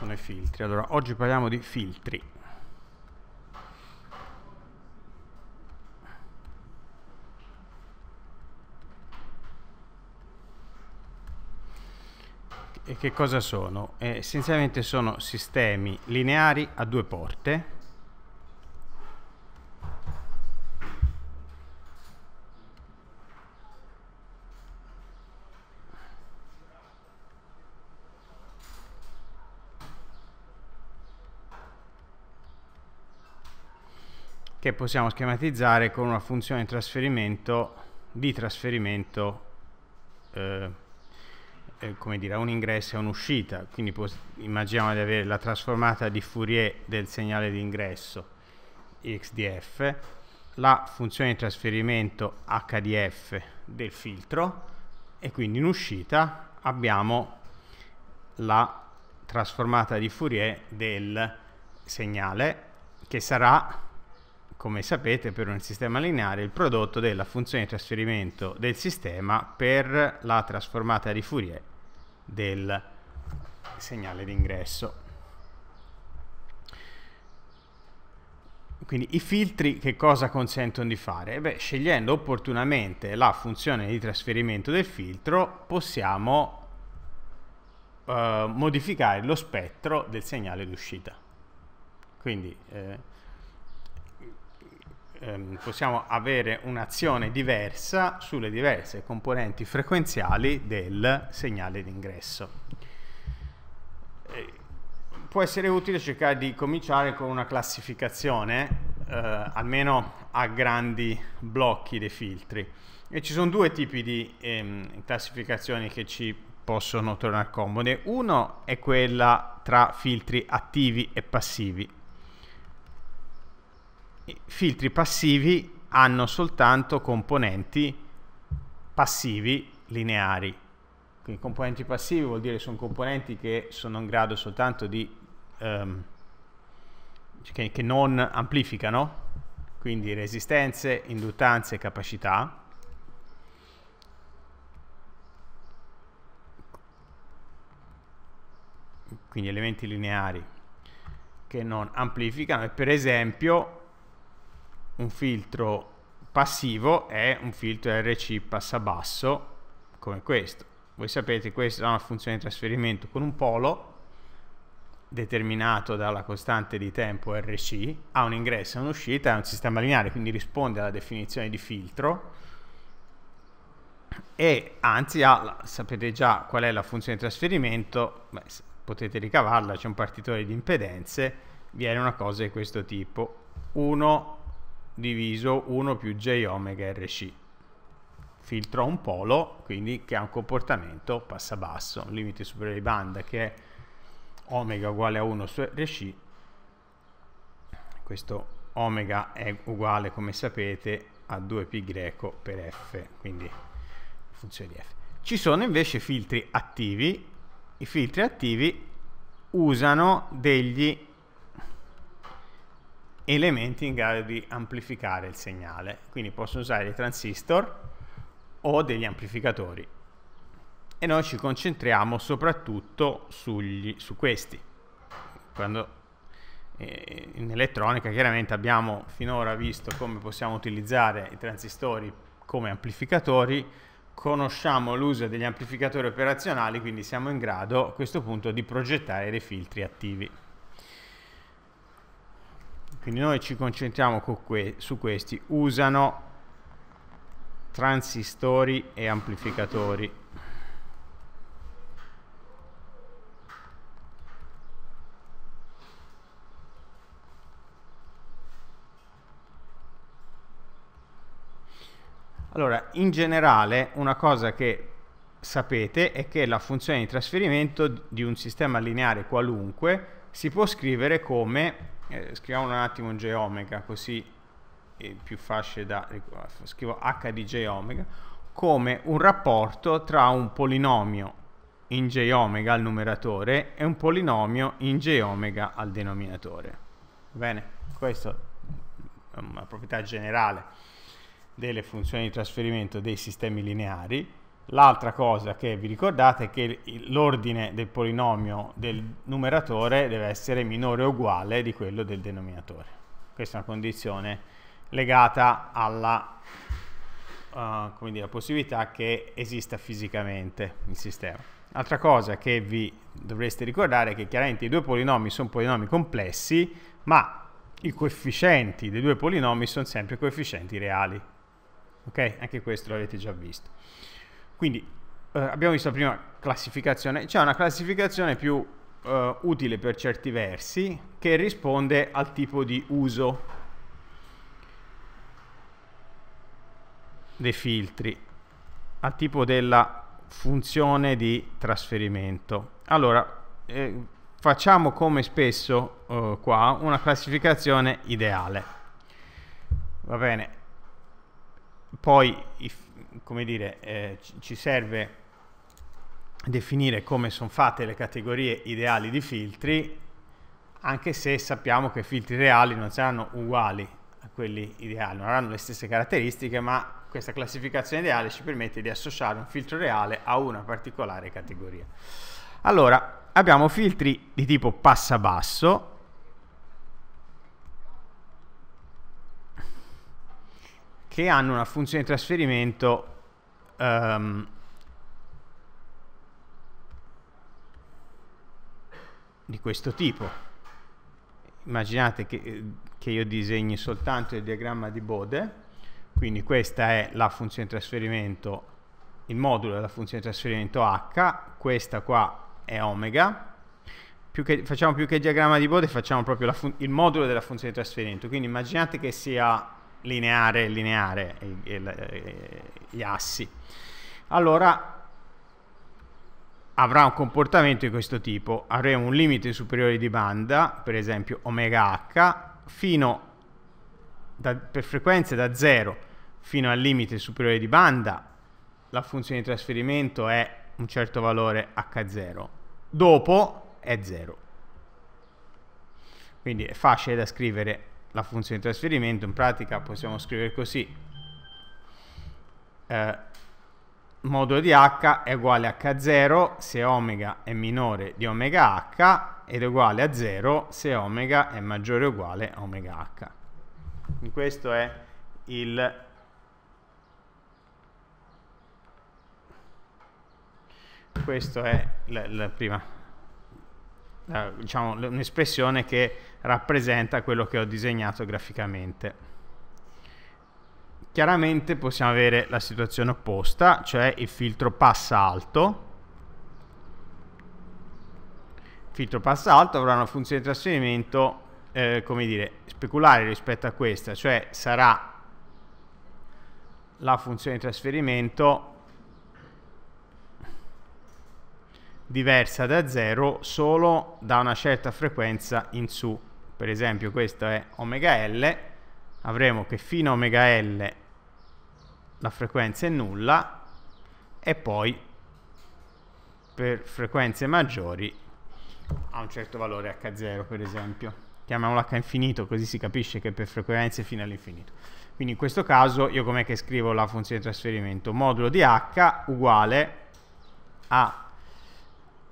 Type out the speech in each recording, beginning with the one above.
sono i filtri. Allora, oggi parliamo di filtri. E che cosa sono? Eh, essenzialmente sono sistemi lineari a due porte che possiamo schematizzare con una funzione di trasferimento, di trasferimento eh, eh, come dire, un ingresso e un'uscita. Quindi immaginiamo di avere la trasformata di Fourier del segnale di ingresso xdf, la funzione di trasferimento hdf del filtro e quindi in uscita abbiamo la trasformata di Fourier del segnale che sarà come sapete per un sistema lineare il prodotto della funzione di trasferimento del sistema per la trasformata di Fourier del segnale d'ingresso. Quindi i filtri che cosa consentono di fare? Beh, scegliendo opportunamente la funzione di trasferimento del filtro possiamo eh, modificare lo spettro del segnale d'uscita. Quindi eh, ehm, possiamo avere un'azione diversa sulle diverse componenti frequenziali del segnale d'ingresso. Eh, può essere utile cercare di cominciare con una classificazione, eh, almeno a grandi blocchi dei filtri. E ci sono due tipi di ehm, classificazioni che ci possono tornare comode. Uno è quella tra filtri attivi e passivi filtri passivi hanno soltanto componenti passivi lineari. Quindi componenti passivi vuol dire sono componenti che sono in grado soltanto di um, che, che non amplificano, quindi resistenze, induttanze capacità. Quindi elementi lineari che non amplificano e per esempio un filtro passivo è un filtro RC passabasso come questo. Voi sapete questa è una funzione di trasferimento con un polo determinato dalla costante di tempo RC, ha un ingresso e un'uscita, è un sistema lineare, quindi risponde alla definizione di filtro e anzi ha, sapete già qual è la funzione di trasferimento, beh, potete ricavarla, c'è un partitore di impedenze, viene una cosa di questo tipo, 1 diviso 1 più j omega rc. Filtro un polo, quindi che ha un comportamento passa-basso, un limite superiore di banda che è omega uguale a 1 su rc. Questo omega è uguale, come sapete, a 2π per f, quindi funzione di f. Ci sono invece filtri attivi. I filtri attivi usano degli elementi in grado di amplificare il segnale. Quindi possono usare dei transistor o degli amplificatori. E noi ci concentriamo soprattutto sugli, su questi. Quando eh, in elettronica chiaramente abbiamo finora visto come possiamo utilizzare i transistori come amplificatori, conosciamo l'uso degli amplificatori operazionali, quindi siamo in grado a questo punto di progettare dei filtri attivi. Quindi noi ci concentriamo que su questi. Usano transistori e amplificatori. Allora, in generale, una cosa che sapete è che la funzione di trasferimento di un sistema lineare qualunque si può scrivere come eh, scriviamo un attimo J omega così è più facile da scrivo h di J omega come un rapporto tra un polinomio in J omega al numeratore e un polinomio in J omega al denominatore. Bene, questa è una proprietà generale delle funzioni di trasferimento dei sistemi lineari. L'altra cosa che vi ricordate è che l'ordine del polinomio del numeratore deve essere minore o uguale di quello del denominatore. Questa è una condizione legata alla uh, dire, possibilità che esista fisicamente il sistema. Altra cosa che vi dovreste ricordare è che chiaramente i due polinomi sono polinomi complessi, ma i coefficienti dei due polinomi sono sempre coefficienti reali. Ok? Anche questo l'avete già visto. Quindi eh, abbiamo visto la prima classificazione, c'è una classificazione più eh, utile per certi versi che risponde al tipo di uso dei filtri, al tipo della funzione di trasferimento. Allora, eh, facciamo come spesso eh, qua una classificazione ideale. Va bene. Poi come dire, eh, ci serve definire come sono fatte le categorie ideali di filtri, anche se sappiamo che i filtri reali non saranno uguali a quelli ideali, non avranno le stesse caratteristiche, ma questa classificazione ideale ci permette di associare un filtro reale a una particolare categoria. Allora, abbiamo filtri di tipo passa-basso, che hanno una funzione di trasferimento um, di questo tipo. Immaginate che, che, io disegni soltanto il diagramma di Bode, quindi questa è la funzione di trasferimento, il modulo della funzione di trasferimento h, questa qua è omega, più che, facciamo più che il diagramma di Bode, facciamo proprio il modulo della funzione di trasferimento, quindi immaginate che sia lineare lineare gli assi. Allora avrà un comportamento di questo tipo. Avremo un limite superiore di banda per esempio omega h fino da, per frequenze da 0 fino al limite superiore di banda. La funzione di trasferimento è un certo valore h0 dopo è 0 quindi è facile da scrivere la funzione di trasferimento, in pratica possiamo scrivere così, eh, modulo di h è uguale a h0 se omega è minore di omega h ed è uguale a 0 se omega è maggiore o uguale a omega h. Questo è il questo è la, la prima eh, diciamo, un'espressione che rappresenta quello che ho disegnato graficamente. Chiaramente possiamo avere la situazione opposta, cioè il filtro passa alto. Il filtro passa alto avrà una funzione di trasferimento, eh, come dire, speculare rispetto a questa, cioè sarà la funzione di trasferimento diversa da 0 solo da una certa frequenza in su. Per esempio questo è omega L, avremo che fino a omega L la frequenza è nulla e poi per frequenze maggiori ha un certo valore H0 per esempio. Chiamiamolo H infinito così si capisce che per frequenze fino all'infinito. Quindi in questo caso io com'è che scrivo la funzione di trasferimento? Modulo di H uguale a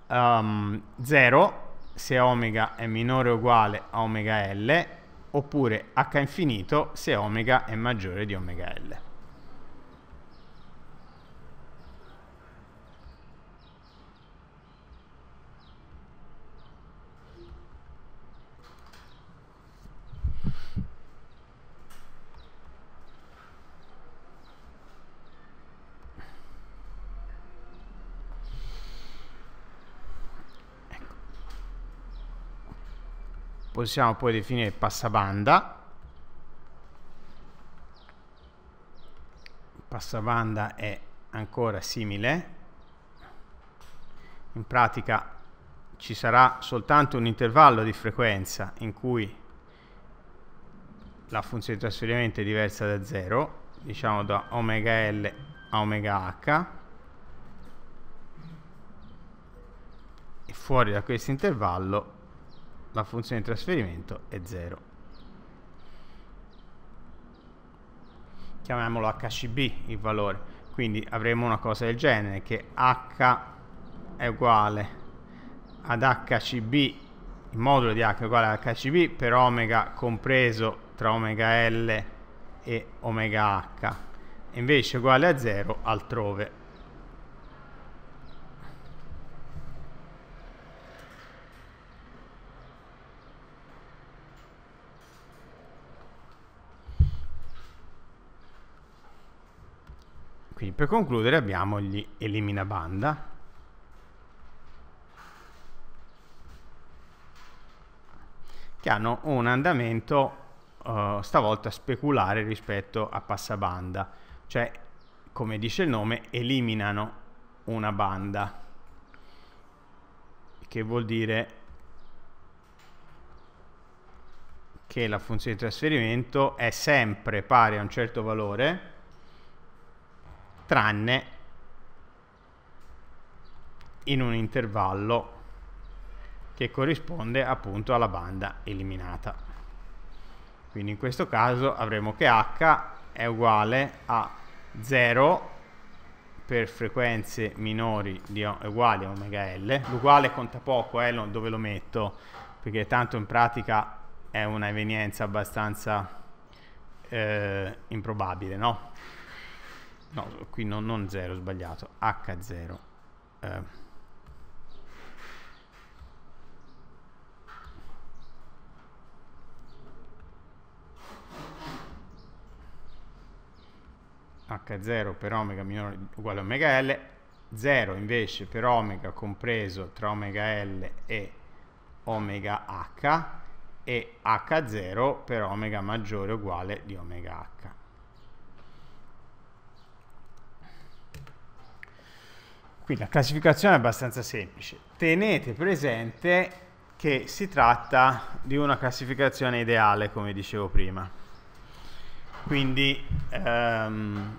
um, 0 se omega è minore o uguale a omega L oppure h infinito se omega è maggiore di omega L. possiamo poi definire passabanda. Passabanda è ancora simile. In pratica ci sarà soltanto un intervallo di frequenza in cui la funzione di trasferimento è diversa da 0 diciamo da omega L a omega H. E fuori da questo intervallo la funzione di trasferimento è 0. Chiamiamolo HCB il valore. quindi avremo una cosa del genere che h è uguale ad hcb il modulo di h è uguale ad hcb per omega compreso tra omega l e omega h invece uguale a 0 altrove Quindi per concludere abbiamo gli elimina banda. che hanno un andamento uh, stavolta speculare rispetto a passabanda, cioè come dice il nome eliminano una banda, che vuol dire che la funzione di trasferimento è sempre pari a un certo valore tranne in un intervallo che corrisponde appunto alla banda eliminata. Quindi in questo caso avremo che h è uguale a 0 per frequenze minori di uguali a omega L. L'uguale conta poco, eh, dove lo metto, perché tanto in pratica è una evenienza abbastanza eh, improbabile, no? No, qui no, non 0, sbagliato, H0. Eh. H0 per omega minore uguale a omega L, 0 invece per omega compreso tra omega L e omega H e H0 per omega maggiore uguale di omega H. Quindi la classificazione è abbastanza semplice. Tenete presente che si tratta di una classificazione ideale, come dicevo prima. Quindi, ehm,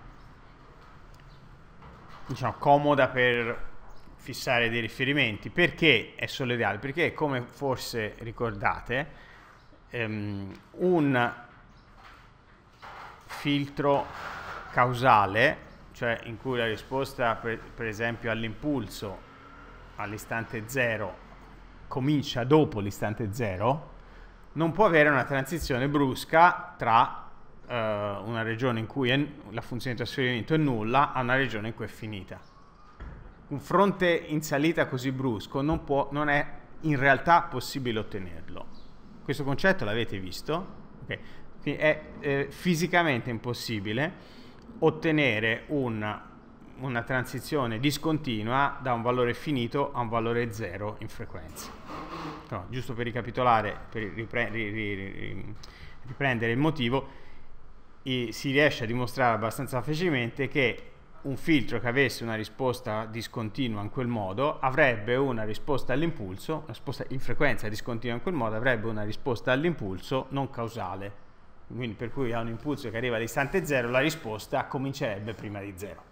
diciamo, comoda per fissare dei riferimenti. Perché è solo ideale? Perché, come forse ricordate, ehm, un filtro causale cioè in cui la risposta per, per esempio all'impulso all'istante 0 comincia dopo l'istante 0, non può avere una transizione brusca tra uh, una regione in cui è, la funzione di trasferimento è nulla a una regione in cui è finita. Un fronte in salita così brusco non, può, non è in realtà possibile ottenerlo. Questo concetto l'avete visto? Okay. È eh, fisicamente impossibile ottenere una, una transizione discontinua da un valore finito a un valore zero in frequenza. No, giusto per ricapitolare, per ripre riprendere il motivo, si riesce a dimostrare abbastanza facilmente che un filtro che avesse una risposta discontinua in quel modo avrebbe una risposta all'impulso, una risposta in frequenza discontinua in quel modo avrebbe una risposta all'impulso non causale quindi per cui ha un impulso che arriva all'istante 0, la risposta comincerebbe prima di 0.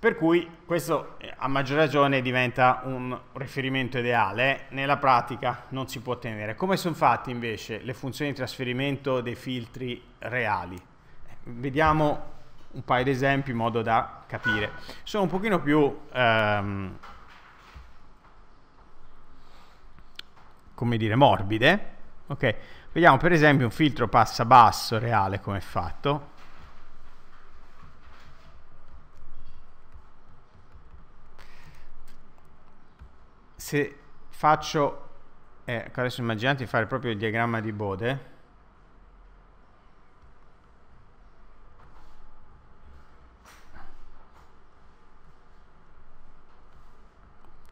Per cui questo eh, a maggior ragione diventa un riferimento ideale, nella pratica non si può ottenere. Come sono fatte invece le funzioni di trasferimento dei filtri reali? Vediamo un paio di esempi in modo da capire. Sono un pochino più, ehm, come dire, morbide, ok? Vediamo per esempio un filtro passa basso reale come è fatto. Se faccio, eh, adesso immaginate di fare proprio il diagramma di Bode,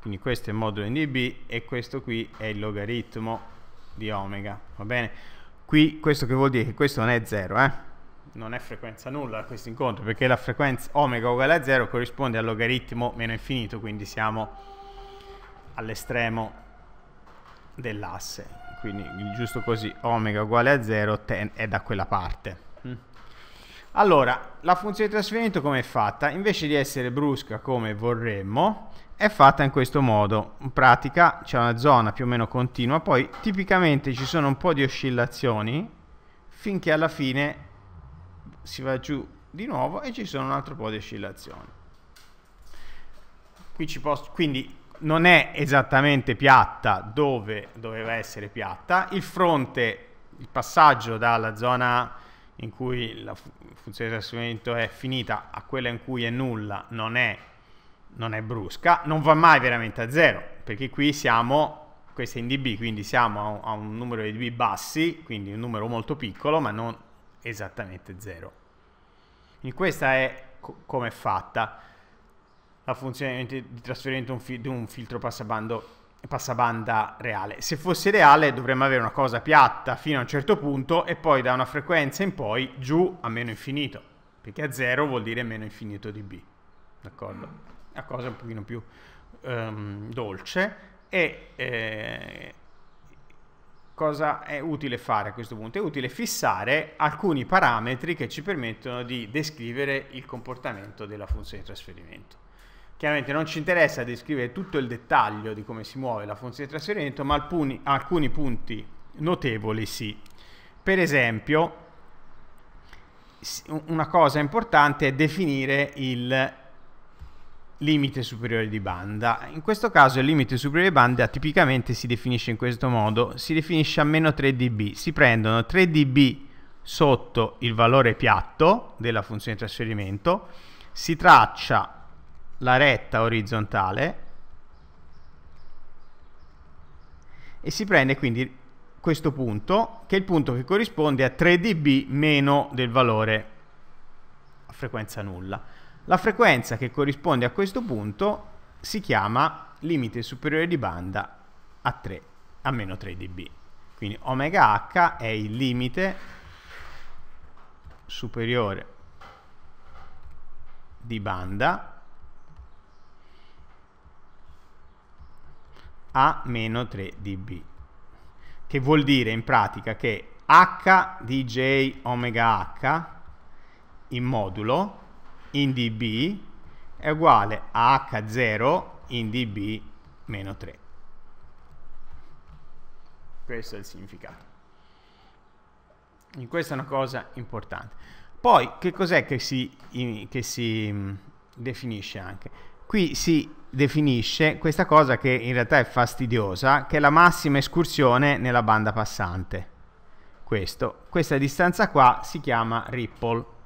quindi questo è il modulo NDB e questo qui è il logaritmo di omega, va bene? Qui questo che vuol dire che questo non è 0, eh? non è frequenza nulla questo incontro, perché la frequenza omega uguale a 0 corrisponde al logaritmo meno infinito, quindi siamo all'estremo dell'asse, quindi giusto così omega uguale a 0 è da quella parte. Mm. Allora, la funzione di trasferimento come è fatta? Invece di essere brusca come vorremmo, è fatta in questo modo. In pratica c'è una zona più o meno continua, poi tipicamente ci sono un po' di oscillazioni finché alla fine si va giù di nuovo e ci sono un altro po' di oscillazioni. Posso, quindi non è esattamente piatta dove doveva essere piatta, il fronte, il passaggio dalla zona in cui la funzione di trasferimento è finita a quella in cui è nulla non è, non è brusca, non va mai veramente a zero, perché qui siamo questo è in dB, quindi siamo a un, numero di dB bassi, quindi un numero molto piccolo, ma non esattamente zero. Quindi questa è co come è fatta la funzione di trasferimento un di un filtro passabando, passabanda reale. Se fosse reale dovremmo avere una cosa piatta fino a un certo punto e poi da una frequenza in poi giù a meno infinito, perché a zero vuol dire meno infinito dB, d'accordo? Una cosa un pochino più um, dolce e eh, cosa è utile fare a questo punto? È utile fissare alcuni parametri che ci permettono di descrivere il comportamento della funzione di trasferimento. Chiaramente non ci interessa descrivere tutto il dettaglio di come si muove la funzione di trasferimento, ma alcuni, alcuni punti notevoli sì. Per esempio, una cosa importante è definire il limite superiore di banda. In questo caso il limite superiore di banda tipicamente si definisce in questo modo, si definisce a meno 3 dB, si prendono 3 dB sotto il valore piatto della funzione di trasferimento, si traccia la retta orizzontale e si prende quindi questo punto, che è il punto che corrisponde a 3 dB meno del valore a frequenza nulla. La frequenza che corrisponde a questo punto si chiama limite superiore di banda a 3, a meno 3 dB. Quindi omega h è il limite superiore di banda a meno 3 dB, che vuol dire in pratica che h di j omega h in modulo in dB è uguale a H0 in dB meno 3. Questo è il significato. E questa è una cosa importante. Poi, che cos'è che si, che si mm, definisce anche? Qui si definisce questa cosa che in realtà è fastidiosa, che è la massima escursione nella banda passante. Questo. Questa distanza qua si chiama ripple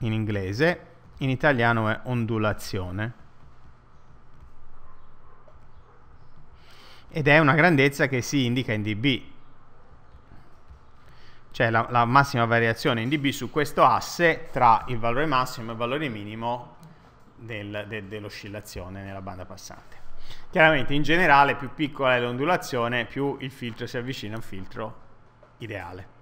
in inglese, in italiano è ondulazione. Ed è una grandezza che si indica in dB, cioè la, la, massima variazione in dB su questo asse tra il valore massimo e il valore minimo del, de, dell'oscillazione nella banda passante. Chiaramente in generale più piccola è l'ondulazione più il filtro si avvicina a un filtro ideale.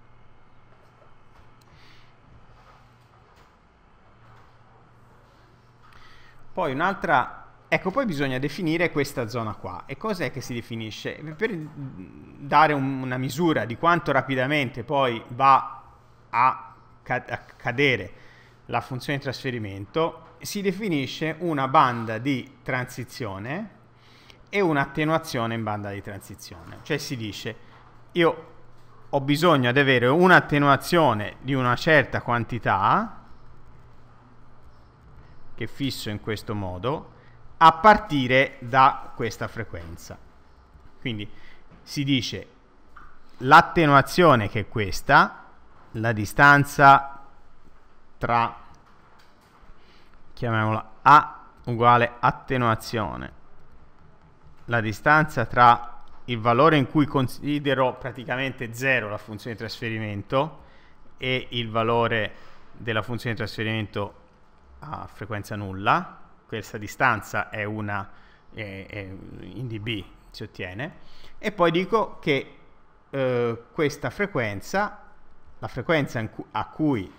Poi un'altra... Ecco, poi bisogna definire questa zona qua. E cos'è che si definisce? Per dare un, una misura di quanto rapidamente poi va a, a cadere la funzione di trasferimento, si definisce una banda di transizione e un'attenuazione in banda di transizione. Cioè si dice, io ho bisogno di avere un'attenuazione di una certa quantità che fisso in questo modo a partire da questa frequenza. Quindi si dice l'attenuazione che è questa, la distanza tra, chiamiamola A uguale attenuazione, la distanza tra il valore in cui considero praticamente 0 la funzione di trasferimento e il valore della funzione di trasferimento a frequenza nulla, questa distanza è una è, è in dB si ottiene, e poi dico che eh, questa frequenza, la frequenza cu a cui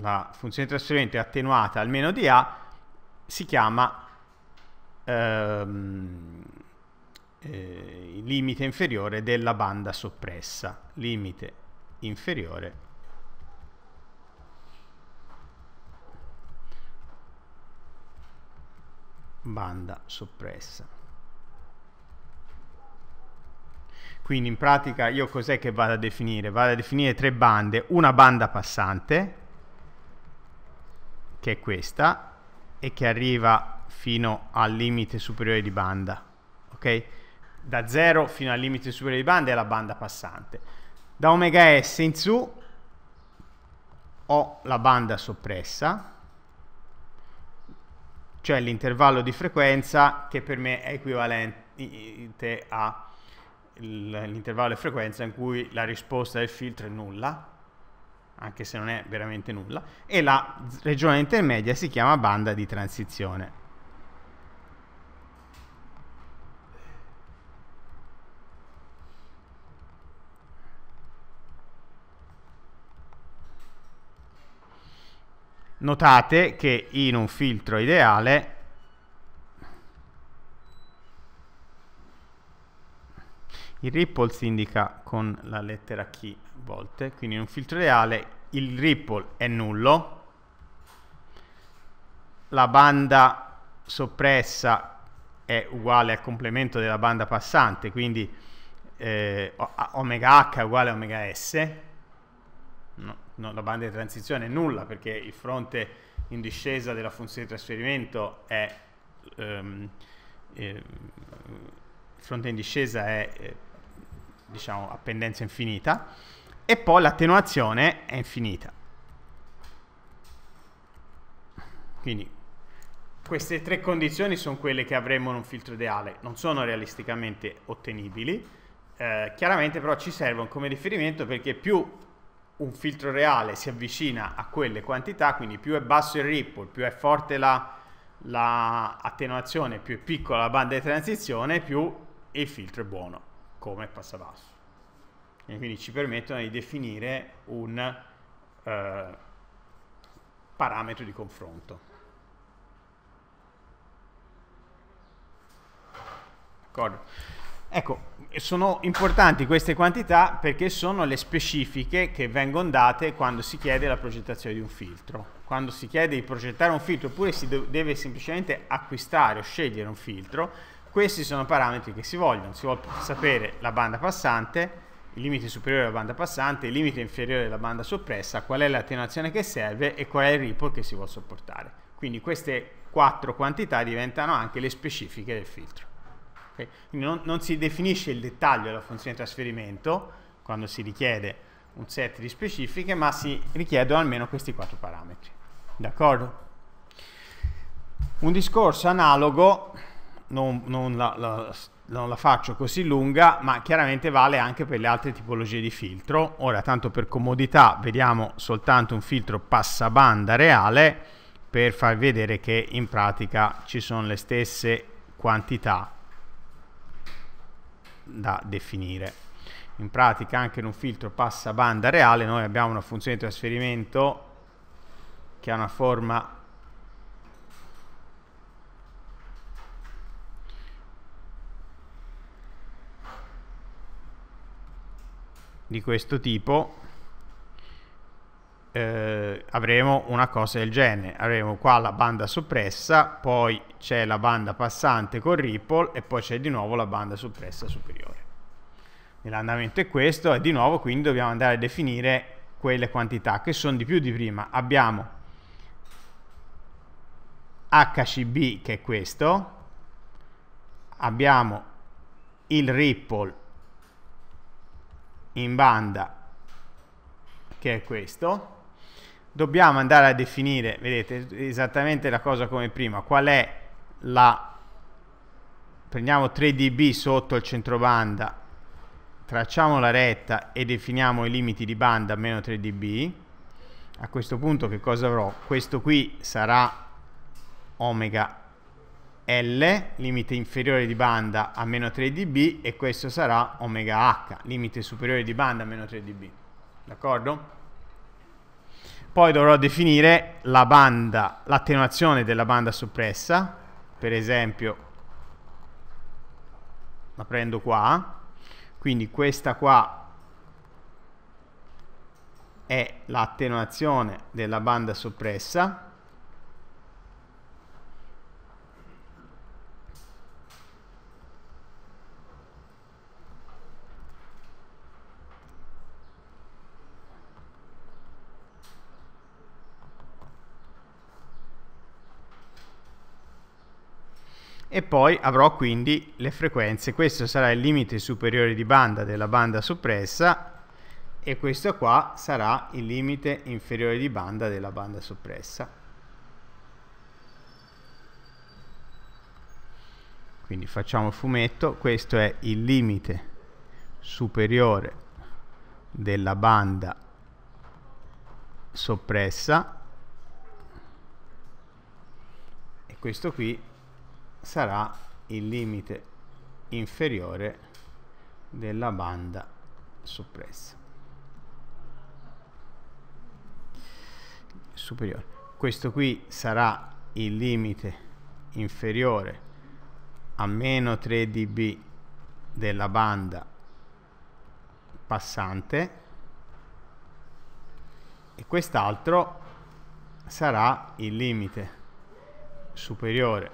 la funzione di trasferimento è attenuata almeno di A, si chiama ehm, eh, limite inferiore della banda soppressa, limite inferiore banda soppressa. Quindi in pratica io cos'è che vado a definire? Vado a definire tre bande, una banda passante, che è questa e che arriva fino al limite superiore di banda, ok? Da 0 fino al limite superiore di banda è la banda passante. Da omega S in su ho la banda soppressa, cioè l'intervallo di frequenza che per me è equivalente all'intervallo di frequenza in cui la risposta del filtro è nulla, anche se non è veramente nulla, e la regione intermedia si chiama banda di transizione. Notate che in un filtro ideale il ripple si indica con la lettera a volte, quindi in un filtro ideale il ripple è nullo, la banda soppressa è uguale al complemento della banda passante, quindi eh, omega h è uguale a omega s, no, no, la banda di transizione è nulla perché il fronte in discesa della funzione di trasferimento è ehm, eh, fronte in discesa è eh, diciamo a pendenza infinita e poi l'attenuazione è infinita. Quindi queste tre condizioni sono quelle che avremmo in un filtro ideale. Non sono realisticamente ottenibili. Eh, chiaramente però ci servono come riferimento perché più un filtro reale si avvicina a quelle quantità, quindi più è basso il ripple, più è forte la, la attenuazione, più è piccola la banda di transizione, più il filtro è buono, come passa basso. E quindi ci permettono di definire un eh, parametro di confronto. D'accordo? Ecco, sono importanti queste quantità perché sono le specifiche che vengono date quando si chiede la progettazione di un filtro. Quando si chiede di progettare un filtro oppure si deve semplicemente acquistare o scegliere un filtro, questi sono parametri che si vogliono. Si vuole sapere la banda passante, il limite superiore della banda passante, il limite inferiore della banda soppressa, qual è l'attenuazione che serve e qual è il ripple che si vuole sopportare. Quindi queste quattro quantità diventano anche le specifiche del filtro. Okay? Non, non, si definisce il dettaglio della funzione di trasferimento quando si richiede un set di specifiche, ma si richiedono almeno questi quattro parametri. D'accordo? Un discorso analogo, non, non, la, la, non la faccio così lunga, ma chiaramente vale anche per le altre tipologie di filtro. Ora, tanto per comodità, vediamo soltanto un filtro passabanda reale per far vedere che in pratica ci sono le stesse quantità da definire. In pratica anche in un filtro passa banda reale noi abbiamo una funzione di trasferimento che ha una forma di questo tipo eh, avremo una cosa del genere. Avremo qua la banda soppressa poi c'è la banda passante con ripple e poi c'è di nuovo la banda soppressa superiore. L'andamento è questo e di nuovo quindi dobbiamo andare a definire quelle quantità che sono di più di prima. Abbiamo HCB che è questo. Abbiamo il ripple in banda che è questo dobbiamo andare a definire, vedete, esattamente la cosa come prima, qual è la, prendiamo 3 dB sotto il centrobanda, tracciamo la retta e definiamo i limiti di banda a meno 3 dB, a questo punto che cosa avrò? Questo qui sarà omega L, limite inferiore di banda a meno 3 dB, e questo sarà omega H, limite superiore di banda a meno 3 dB. D'accordo? Poi dovrò definire la banda, l'attenuazione della banda soppressa, per esempio la prendo qua, quindi questa qua è l'attenuazione della banda soppressa, e poi avrò quindi le frequenze. Questo sarà il limite superiore di banda della banda soppressa e questo qua sarà il limite inferiore di banda della banda soppressa. Quindi facciamo fumetto, questo è il limite superiore della banda soppressa e questo qui sarà il limite inferiore della banda soppressa. superiore. Questo qui sarà il limite inferiore a meno 3 dB della banda passante e quest'altro sarà il limite superiore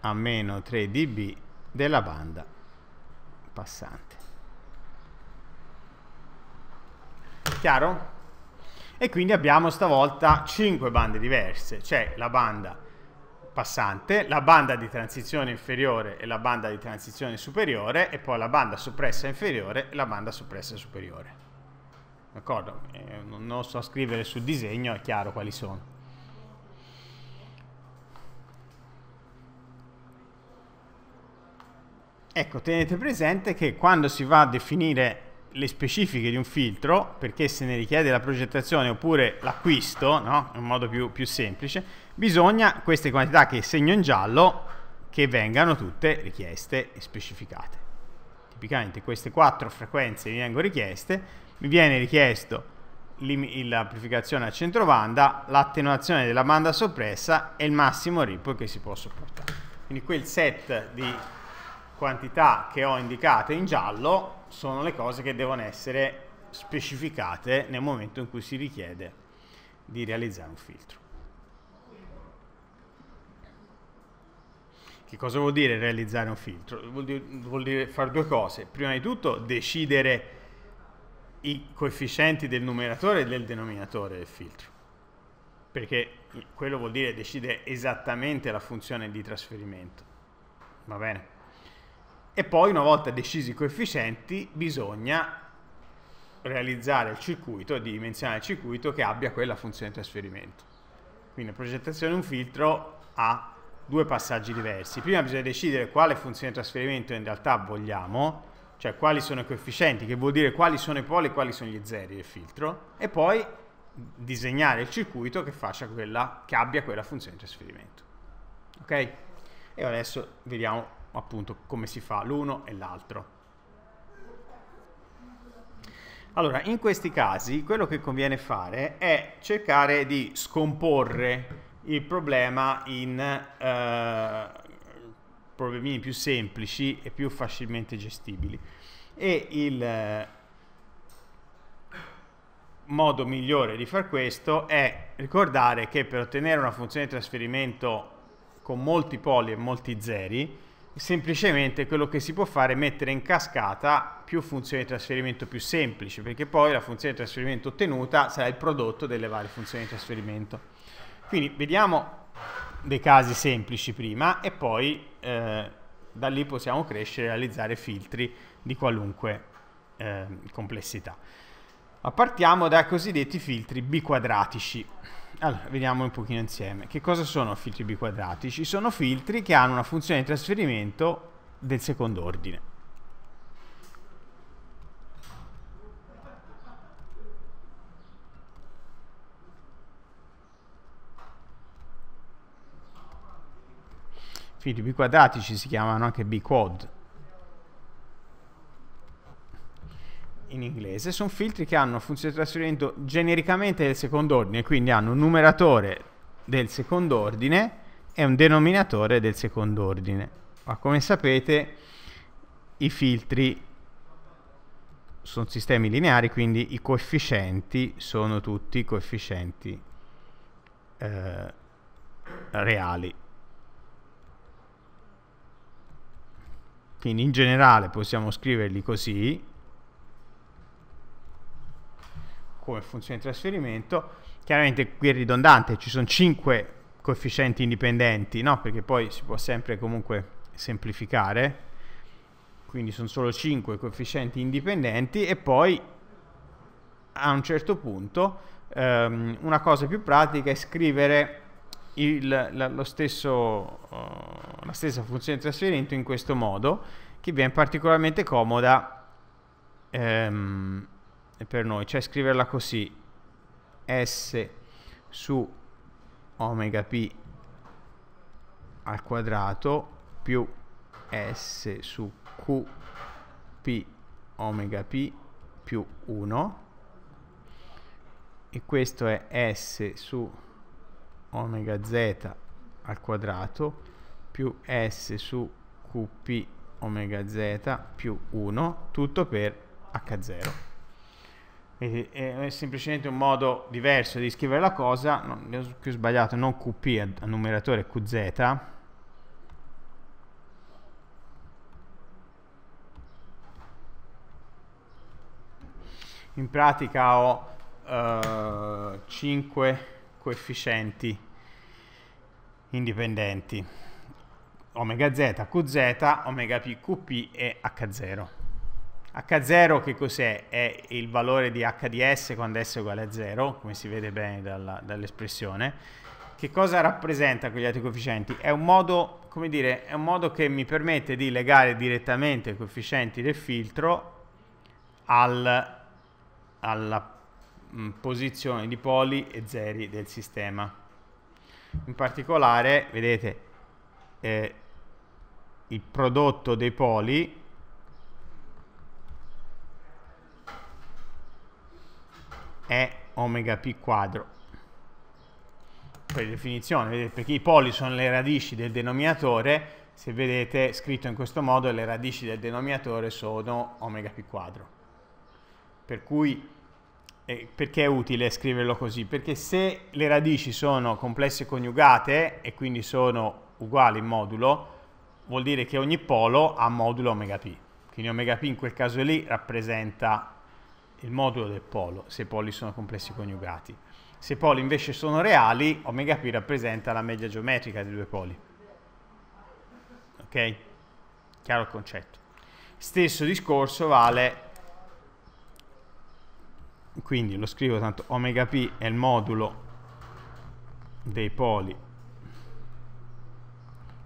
a meno 3 dB della banda passante. Chiaro? E quindi abbiamo stavolta 5 bande diverse, c'è la banda passante, la banda di transizione inferiore e la banda di transizione superiore e poi la banda soppressa inferiore e la banda soppressa superiore. D'accordo? Eh, non so scrivere sul disegno, è chiaro quali sono. Ecco, tenete presente che quando si va a definire le specifiche di un filtro, perché se ne richiede la progettazione oppure l'acquisto, no? in modo più, più semplice, bisogna queste quantità che segno in giallo che vengano tutte richieste e specificate. Tipicamente queste quattro frequenze mi vengono richieste, mi viene richiesto l'amplificazione a centrovanda, l'attenuazione della banda soppressa e il massimo ripple che si può sopportare. Quindi quel set di quantità che ho indicate in giallo sono le cose che devono essere specificate nel momento in cui si richiede di realizzare un filtro. Che cosa vuol dire realizzare un filtro? Vuol dire, vuol dire fare due cose. Prima di tutto decidere i coefficienti del numeratore e del denominatore del filtro. Perché quello vuol dire decidere esattamente la funzione di trasferimento. Va bene? E poi una volta decisi i coefficienti bisogna realizzare il circuito dimensionare il circuito che abbia quella funzione di trasferimento. Quindi la progettazione di un filtro ha due passaggi diversi. Prima bisogna decidere quale funzione di trasferimento in realtà vogliamo, cioè quali sono i coefficienti, che vuol dire quali sono i poli e quali sono gli zeri del filtro, e poi disegnare il circuito che, quella, che abbia quella funzione di trasferimento. Ok? E adesso vediamo appunto come si fa l'uno e l'altro. Allora, in questi casi quello che conviene fare è cercare di scomporre il problema in eh, problemini più semplici e più facilmente gestibili. E il eh, modo migliore di far questo è ricordare che per ottenere una funzione di trasferimento con molti poli e molti zeri, semplicemente quello che si può fare è mettere in cascata più funzioni di trasferimento più semplici, perché poi la funzione di trasferimento ottenuta sarà il prodotto delle varie funzioni di trasferimento. Quindi vediamo dei casi semplici prima e poi eh, da lì possiamo crescere e realizzare filtri di qualunque eh, complessità. Ma partiamo dai cosiddetti filtri biquadratici. Allora, vediamo un pochino insieme. Che cosa sono filtri biquadratici? Sono filtri che hanno una funzione di trasferimento del secondo ordine. Filtri biquadratici si chiamano anche biquad in inglese sono filtri che hanno funzione di trasferimento genericamente del secondo ordine, quindi hanno un numeratore del secondo ordine e un denominatore del secondo ordine. Ma come sapete i filtri sono sistemi lineari, quindi i coefficienti sono tutti coefficienti eh, reali. Quindi in generale possiamo scriverli così, come funzione di trasferimento. Chiaramente qui è ridondante, ci sono 5 coefficienti indipendenti, no? perché poi si può sempre comunque semplificare, quindi sono solo 5 coefficienti indipendenti e poi a un certo punto ehm, una cosa più pratica è scrivere il, la, stesso, uh, la stessa funzione di trasferimento in questo modo che viene particolarmente comoda ehm, per noi, cioè scriverla così s su omega p al quadrato più s su qp omega p più 1 e questo è s su omega z al quadrato più s su qp omega z più 1 tutto per h0 è semplicemente un modo diverso di scrivere la cosa non, ho più sbagliato non qp a, numeratore qz in pratica ho uh, eh, 5 coefficienti indipendenti. Omega z, qz, omega p, qp e h0 h0 che cos'è? È il valore di h di s quando s è uguale a 0 come si vede bene dall'espressione che cosa rappresenta quegli altri coefficienti? È un modo, dire, è un modo che mi permette di legare direttamente i coefficienti del filtro al, alla mh, posizione di poli e zeri del sistema. In particolare, vedete, eh, il prodotto dei poli è omega p quadro per definizione, vedete, perché i poli sono le radici del denominatore, se vedete scritto in questo modo le radici del denominatore sono omega p quadro. Per cui eh, perché è utile scriverlo così? Perché se le radici sono complesse coniugate e quindi sono uguali in modulo, vuol dire che ogni polo ha modulo omega p. Quindi omega p in quel caso lì rappresenta il modulo del polo, se i poli sono complessi coniugati. Se i poli invece sono reali, omega p rappresenta la media geometrica dei due poli. Ok? Chiaro il concetto. Stesso discorso vale quindi lo scrivo tanto omega p è il modulo dei poli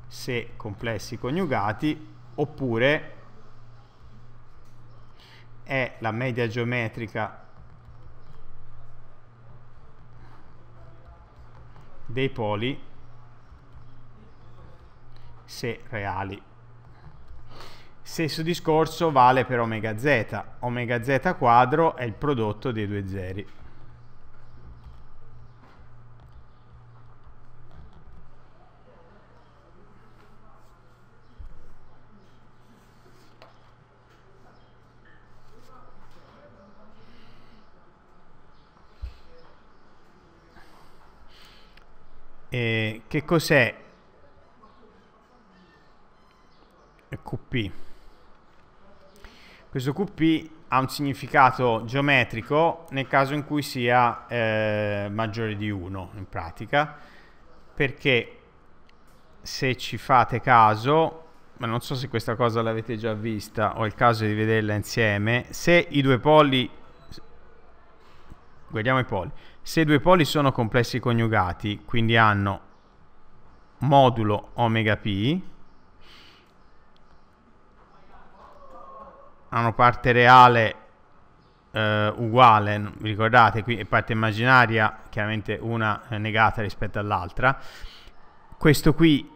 se complessi coniugati oppure è la media geometrica dei poli se reali Stesso discorso vale per omega z. Omega z quadro è il prodotto dei due zeri. E che cos'è QP? Questo QP ha un significato geometrico nel caso in cui sia eh, maggiore di 1 in pratica, perché se ci fate caso, ma non so se questa cosa l'avete già vista o è il caso di vederla insieme, se i due poli, guardiamo i poli, se due poli sono complessi coniugati, quindi hanno modulo omega p, hanno parte reale eh, uguale, ricordate, qui è parte immaginaria, chiaramente una negata rispetto all'altra. Questo qui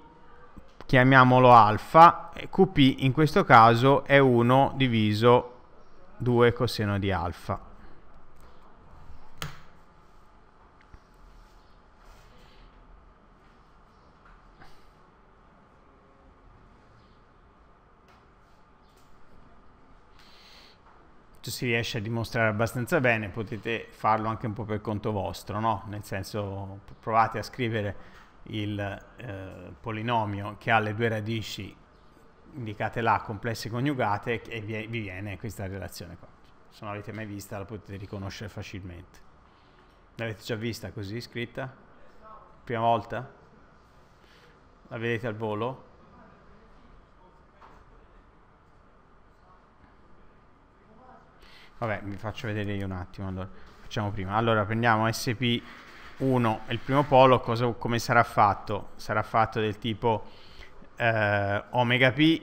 chiamiamolo alfa, QP in questo caso è 1 diviso 2 coseno di alfa. Si riesce a dimostrare abbastanza bene, potete farlo anche un po' per conto vostro, no? Nel senso, provate a scrivere il eh, polinomio che ha le due radici indicate là, complesse coniugate, e vi, vi viene questa relazione qua. Se non l'avete mai vista la potete riconoscere facilmente. L'avete già vista così scritta? Prima volta? La vedete al volo? Vabbè vi faccio vedere io un attimo allora. Facciamo prima. Allora prendiamo SP1 il primo polo cosa, come sarà fatto? Sarà fatto del tipo eh, omega p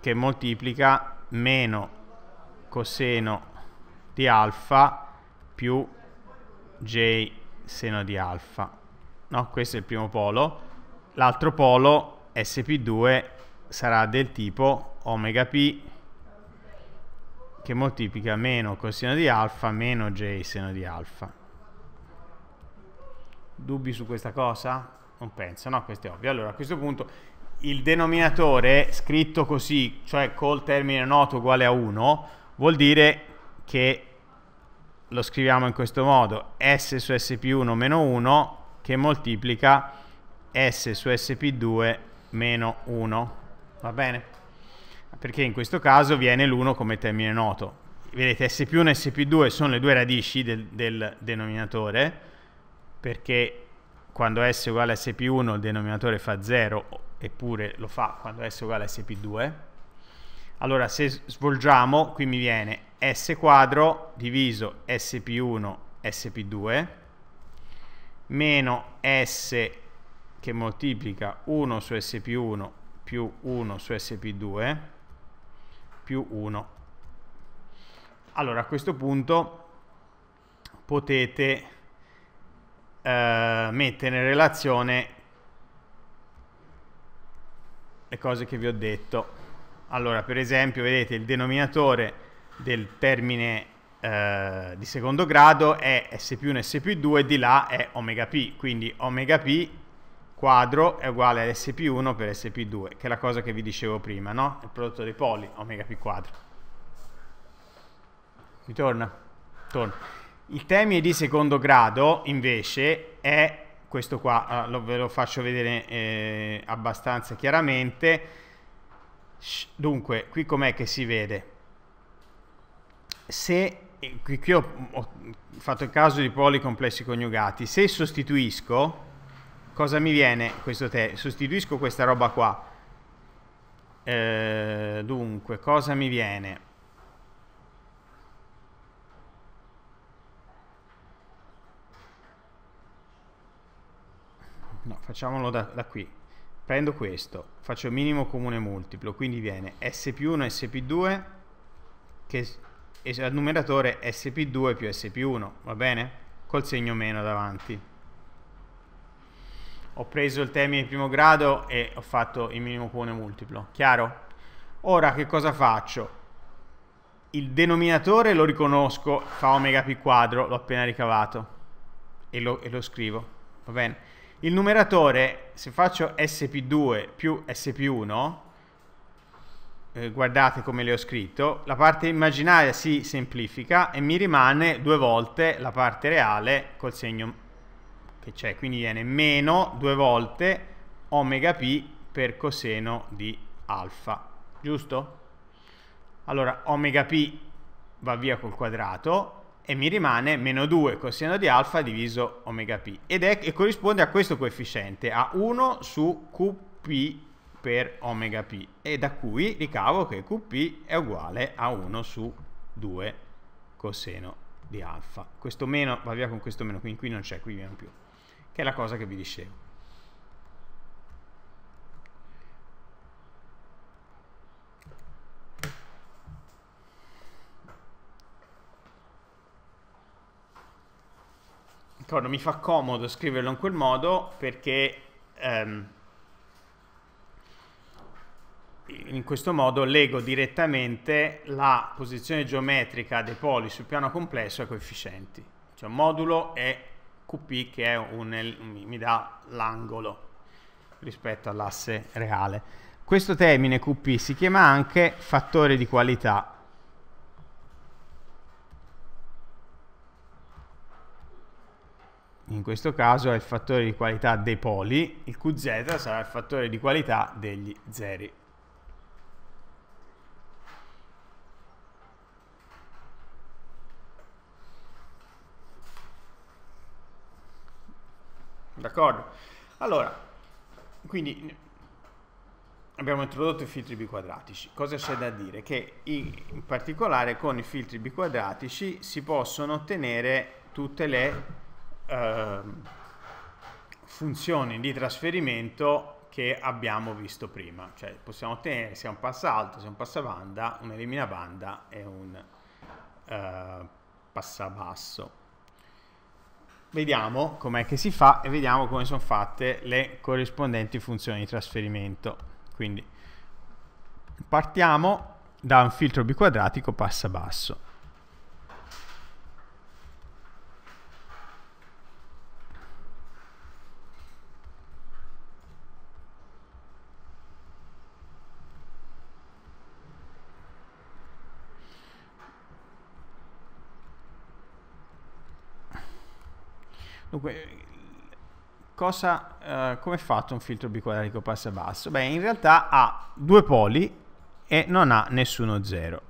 che moltiplica meno coseno di alfa più j seno di alfa. No? questo è il primo polo. L'altro polo sp2 sarà del tipo omega p che moltiplica meno coseno di alfa meno j seno di alfa. Dubbi su questa cosa? Non penso, no? Questo è ovvio. Allora, a questo punto il denominatore scritto così, cioè col termine noto uguale a 1, vuol dire che lo scriviamo in questo modo, s su sp1 meno 1 che moltiplica s su sp2 meno 1. Va bene? Perché in questo caso viene l'1 come termine noto. Vedete, SP1 e SP2 sono le due radici del, del denominatore, perché quando s è uguale a SP1 il denominatore fa 0, eppure lo fa quando s è uguale a SP2. Allora, se svolgiamo, qui mi viene s quadro diviso SP1 SP2 meno s che moltiplica 1 su SP1 più 1 su SP2 più 1. Allora a questo punto potete eh, mettere in relazione le cose che vi ho detto. Allora per esempio vedete il denominatore del termine eh, di secondo grado è S più 1 S più 2 e di là è omega p, quindi omega p quadro è uguale a SP1 per SP2, che è la cosa che vi dicevo prima, no? Il prodotto dei poli, omega p quadro. Mi torna? Torna. Il termine di secondo grado, invece, è questo qua, uh, lo, ve lo faccio vedere eh, abbastanza chiaramente. Dunque, qui com'è che si vede? Se, qui, qui ho, ho fatto il caso di poli complessi coniugati, se sostituisco cosa mi viene questo te? Sostituisco questa roba qua. Eh, dunque, cosa mi viene? No, facciamolo da, da qui. Prendo questo, faccio minimo comune multiplo, quindi viene S più 1 S più 2 che al numeratore S più 2 più S più 1, va bene? Col segno meno davanti ho preso il termine di primo grado e ho fatto il minimo comune multiplo. Chiaro? Ora che cosa faccio? Il denominatore lo riconosco, fa omega p quadro, l'ho appena ricavato e lo, e lo scrivo. Va bene? Il numeratore, se faccio sp2 più sp1, eh, guardate come le ho scritto, la parte immaginaria si semplifica e mi rimane due volte la parte reale col segno che c'è, quindi viene meno due volte omega p per coseno di alfa, giusto? Allora omega p va via col quadrato e mi rimane meno 2 coseno di alfa diviso omega p ed è, e corrisponde a questo coefficiente, a 1 su qp per omega p e da cui ricavo che qp è uguale a 1 su 2 coseno di alfa. Questo meno va via con questo meno, quindi qui non c'è, qui viene più che è la cosa che vi dicevo. D'accordo, mi fa comodo scriverlo in quel modo perché ehm, in questo modo lego direttamente la posizione geometrica dei poli sul piano complesso ai coefficienti. Cioè modulo è QP che un, mi dà l'angolo rispetto all'asse reale. Questo termine QP si chiama anche fattore di qualità. In questo caso è il fattore di qualità dei poli, il QZ sarà il fattore di qualità degli zeri. D'accordo? Allora, quindi abbiamo introdotto i filtri biquadratici. Cosa c'è da dire? Che in particolare con i filtri biquadratici si possono ottenere tutte le eh, funzioni di trasferimento che abbiamo visto prima. Cioè possiamo ottenere sia un passa alto, sia un passa banda, un elimina banda e un eh, passa basso. Vediamo com'è che si fa e vediamo come sono fatte le corrispondenti funzioni di trasferimento. Quindi partiamo da un filtro biquadratico passa basso. Dunque, cosa, uh, come è fatto un filtro biquadratico passa basso? Beh, in realtà ha due poli e non ha nessuno zero.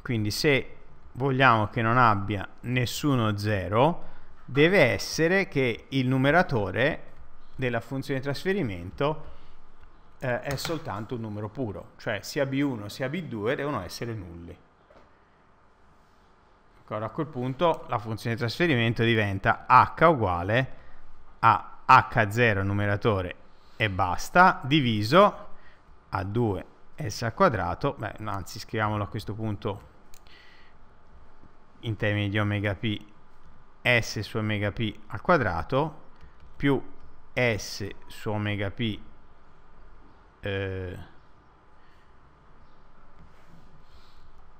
Quindi se vogliamo che non abbia nessuno zero, deve essere che il numeratore della funzione di trasferimento eh, è soltanto un numero puro, cioè sia B1 sia B2 devono essere nulli. Allora, a quel punto la funzione di trasferimento diventa h uguale a h0 numeratore e basta, diviso a 2 s al quadrato, beh, anzi scriviamolo a questo punto in termini di omega p s su omega p al quadrato più s su omega p eh,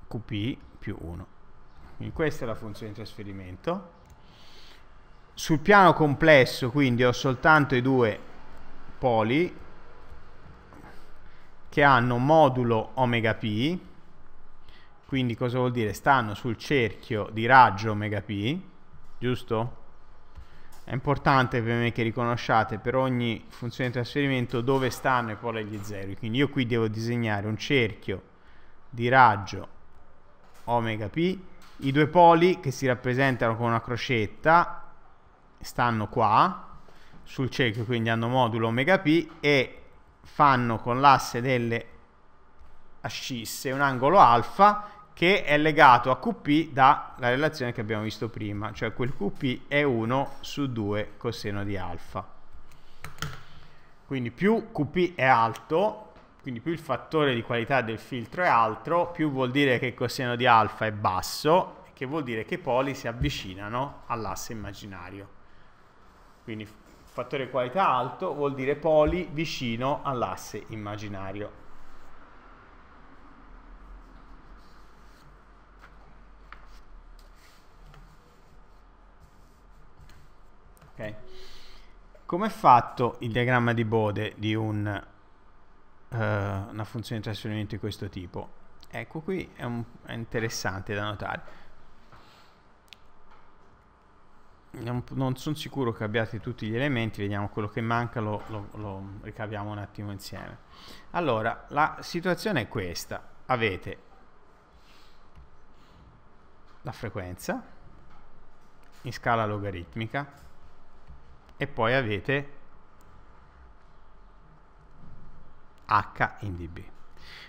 qp più 1 quindi questa è la funzione di trasferimento. Sul piano complesso, quindi, ho soltanto i due poli che hanno modulo omega p, quindi cosa vuol dire? Stanno sul cerchio di raggio omega p, giusto? È importante per me che riconosciate per ogni funzione di trasferimento dove stanno i poli agli zeri, quindi io qui devo disegnare un cerchio di raggio omega p i due poli che si rappresentano con una crocetta stanno qua sul cerchio, quindi hanno modulo omega p e fanno con l'asse delle ascisse un angolo alfa che è legato a QP dalla relazione che abbiamo visto prima, cioè quel QP è 1 su 2 coseno di alfa. Quindi più QP è alto, quindi più il fattore di qualità del filtro è alto, più vuol dire che il coseno di alfa è basso, che vuol dire che i poli si avvicinano all'asse immaginario. Quindi fattore qualità alto vuol dire poli vicino all'asse immaginario. Ok. Come è fatto il diagramma di Bode di un uh, una funzione di trasferimento di questo tipo. Ecco qui è, un, è interessante da notare. Non, non sono sicuro che abbiate tutti gli elementi, vediamo quello che manca, lo, lo, lo ricaviamo un attimo insieme. Allora, la situazione è questa. Avete la frequenza in scala logaritmica e poi avete H in dB.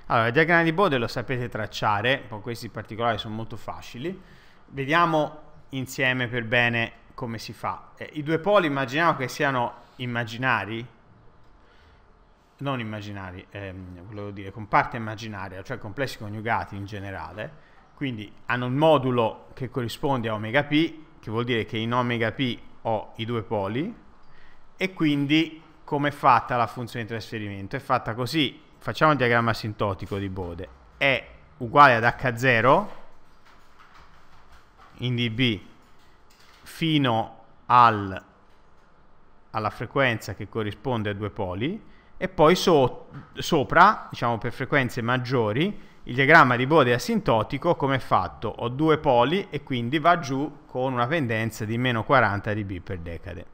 Allora, il diagramma di Bode lo sapete tracciare, con questi particolari sono molto facili. Vediamo insieme per bene come si fa. Eh, I due poli immaginiamo che siano immaginari, non immaginari, ehm, volevo dire con parte immaginaria, cioè complessi coniugati in generale, quindi hanno un modulo che corrisponde a omega p, che vuol dire che in omega p ho i due poli, e quindi come è fatta la funzione di trasferimento? È fatta così, facciamo il diagramma asintotico di Bode, è uguale ad H0 in dB fino al, alla frequenza che corrisponde a due poli e poi so, sopra, diciamo per frequenze maggiori, il diagramma di Bode asintotico come è fatto? Ho due poli e quindi va giù con una pendenza di meno 40 dB per decade.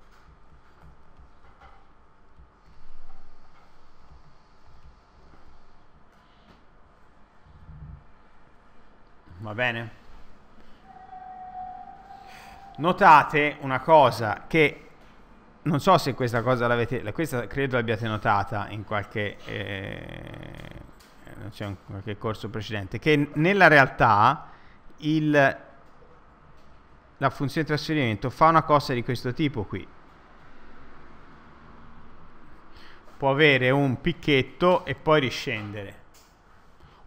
Va bene? Notate una cosa che non so se questa cosa l'avete, questa credo l'abbiate notata in qualche, eh, cioè in qualche corso precedente, che nella realtà il, la funzione di trasferimento fa una cosa di questo tipo qui. Può avere un picchetto e poi riscendere.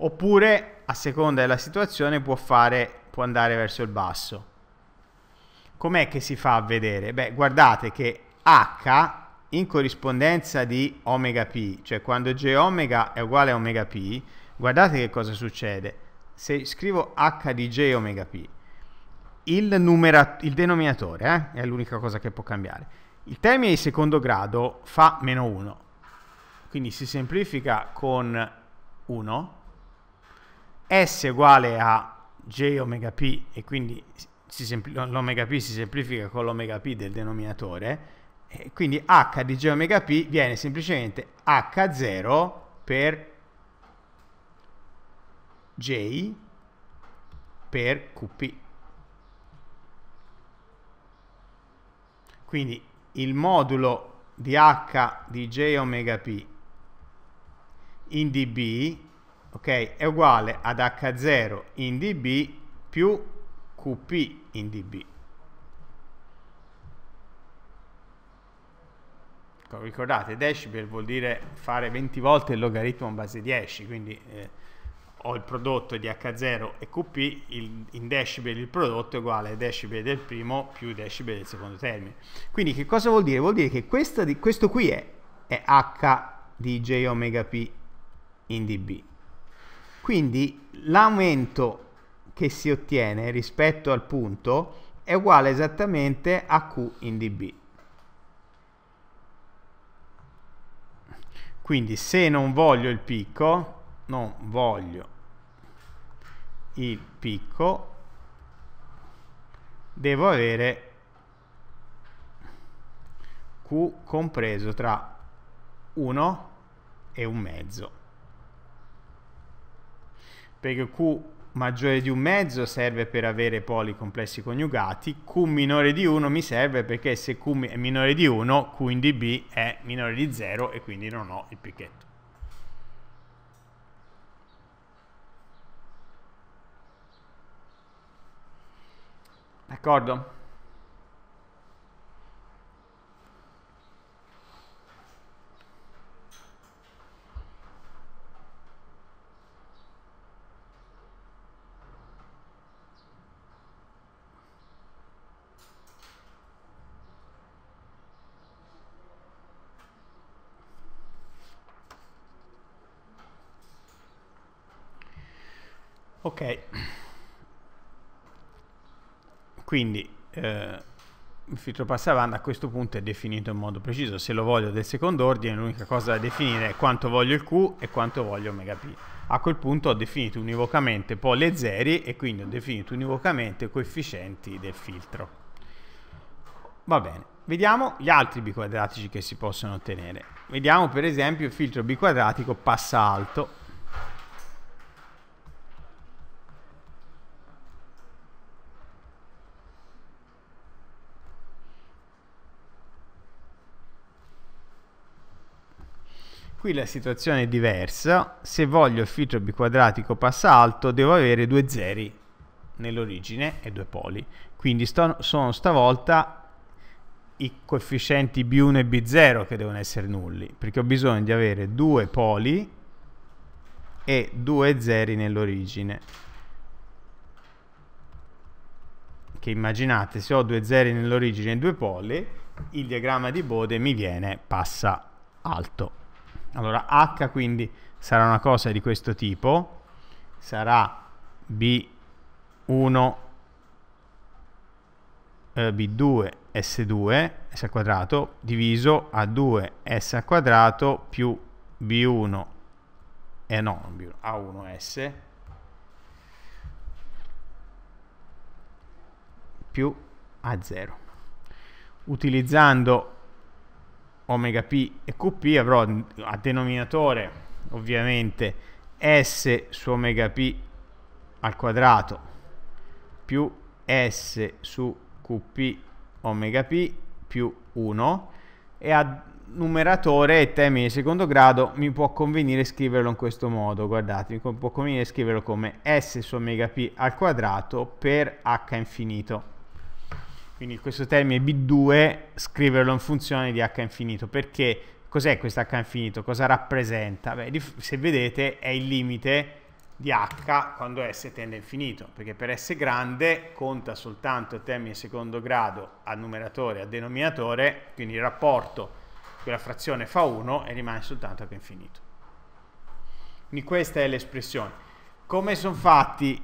Oppure, a seconda della situazione, può, fare, può andare verso il basso. Com'è che si fa a vedere? Beh, guardate che H in corrispondenza di omega p, cioè quando G omega è uguale a omega p, guardate che cosa succede. Se scrivo H di J omega p, il, il denominatore eh, è l'unica cosa che può cambiare. Il termine di secondo grado fa meno 1, quindi si semplifica con 1, S uguale a J omega p e quindi l'omega p si semplifica con l'omega p del denominatore, e quindi h di j omega p viene semplicemente h0 per j per qp. Quindi il modulo di h di j omega p in dB okay, è uguale ad h0 in dB più qp in dB. Ricordate, decibel vuol dire fare 20 volte il logaritmo in base 10, quindi eh, ho il prodotto di H0 e QP, il, in decibel il prodotto è uguale a decibel del primo più decibel del secondo termine. Quindi che cosa vuol dire? Vuol dire che di, questo qui è, è H di J omega P in dB. Quindi l'aumento che si ottiene rispetto al punto è uguale esattamente a Q in dB. Quindi se non voglio il picco, non voglio il picco, devo avere Q compreso tra 1 e un mezzo. Perché Q maggiore di un mezzo serve per avere poli complessi coniugati, Q minore di 1 mi serve perché se Q è minore di 1, Q in dB è minore di 0 e quindi non ho il picchetto. D'accordo? Ok, quindi eh, il filtro passavanda a questo punto è definito in modo preciso. Se lo voglio del secondo ordine, l'unica cosa da definire è quanto voglio il Q e quanto voglio omega P. A quel punto ho definito univocamente poi le zeri e quindi ho definito univocamente i coefficienti del filtro. Va bene, vediamo gli altri biquadratici che si possono ottenere. Vediamo per esempio il filtro biquadratico passa alto Qui la situazione è diversa, se voglio il filtro biquadratico passa alto devo avere due zeri nell'origine e due poli, quindi sto, sono stavolta i coefficienti B1 e B0 che devono essere nulli, perché ho bisogno di avere due poli e due zeri nell'origine. Che immaginate, se ho due zeri nell'origine e due poli, il diagramma di Bode mi viene passa alto. Allora H quindi sarà una cosa di questo tipo, sarà B1 eh, B2 S2 S al quadrato diviso A2 S al quadrato più B1 eh no, B1, A1 S più A0 utilizzando omega p e qp avrò a denominatore ovviamente s su omega p al quadrato più s su qp omega p più 1 e a numeratore e termine di secondo grado mi può convenire scriverlo in questo modo, guardate, mi può convenire scriverlo come s su omega p al quadrato per h infinito. Quindi questo termine b2 scriverlo in funzione di h infinito, perché cos'è questo h infinito? Cosa rappresenta? Beh, se vedete è il limite di h quando s tende a infinito, perché per s grande conta soltanto il termine secondo grado a numeratore a denominatore, quindi il rapporto quella frazione fa 1 e rimane soltanto h infinito. Quindi questa è l'espressione. Come sono fatti,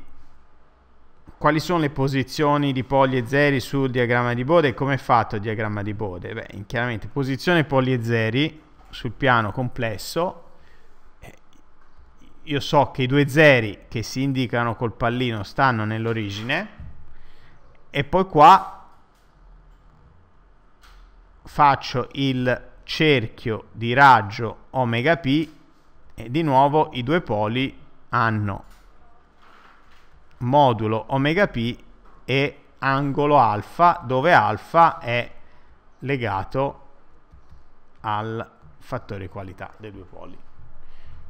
quali sono le posizioni di poli e zeri sul diagramma di Bode e come è fatto il diagramma di Bode? Beh, chiaramente posizione poli e zeri sul piano complesso, eh, io so che i due zeri che si indicano col pallino stanno nell'origine e poi qua faccio il cerchio di raggio omega p e di nuovo i due poli hanno modulo omega p e angolo alfa dove alfa è legato al fattore qualità dei due poli.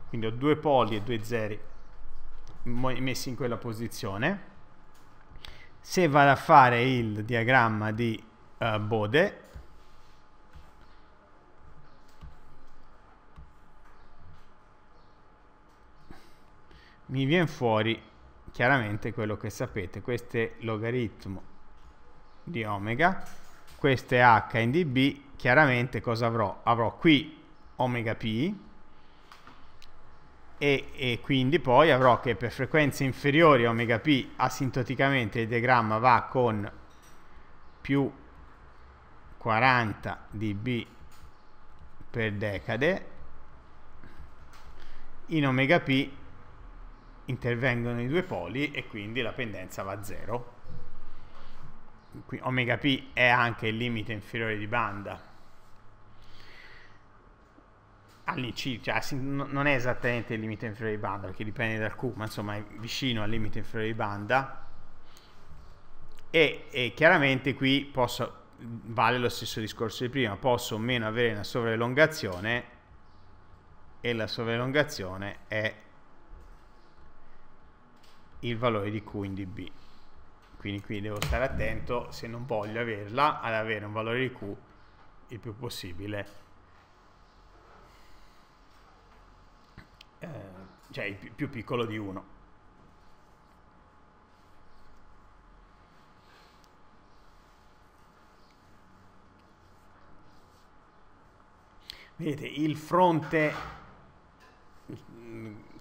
Quindi ho due poli e due zeri messi in quella posizione. Se vado a fare il diagramma di uh, Bode mi viene fuori chiaramente quello che sapete, questo è logaritmo di omega, questo è h in dB, chiaramente cosa avrò? Avrò qui omega p e, e, quindi poi avrò che per frequenze inferiori a omega p asintoticamente il diagramma va con più 40 dB per decade in omega p intervengono i due poli e quindi la pendenza va a zero. Qui, omega p è anche il limite inferiore di banda. All'incirca, cioè, non è esattamente il limite inferiore di banda perché dipende dal Q, ma insomma è vicino al limite inferiore di banda. E, e chiaramente qui posso, vale lo stesso discorso di prima, posso o meno avere una sovrelongazione e la sovrelongazione è il valore di Q in dB. Quindi qui devo stare attento, se non voglio averla, ad avere un valore di Q il più possibile, eh, cioè il più, piccolo di 1. Vedete, il fronte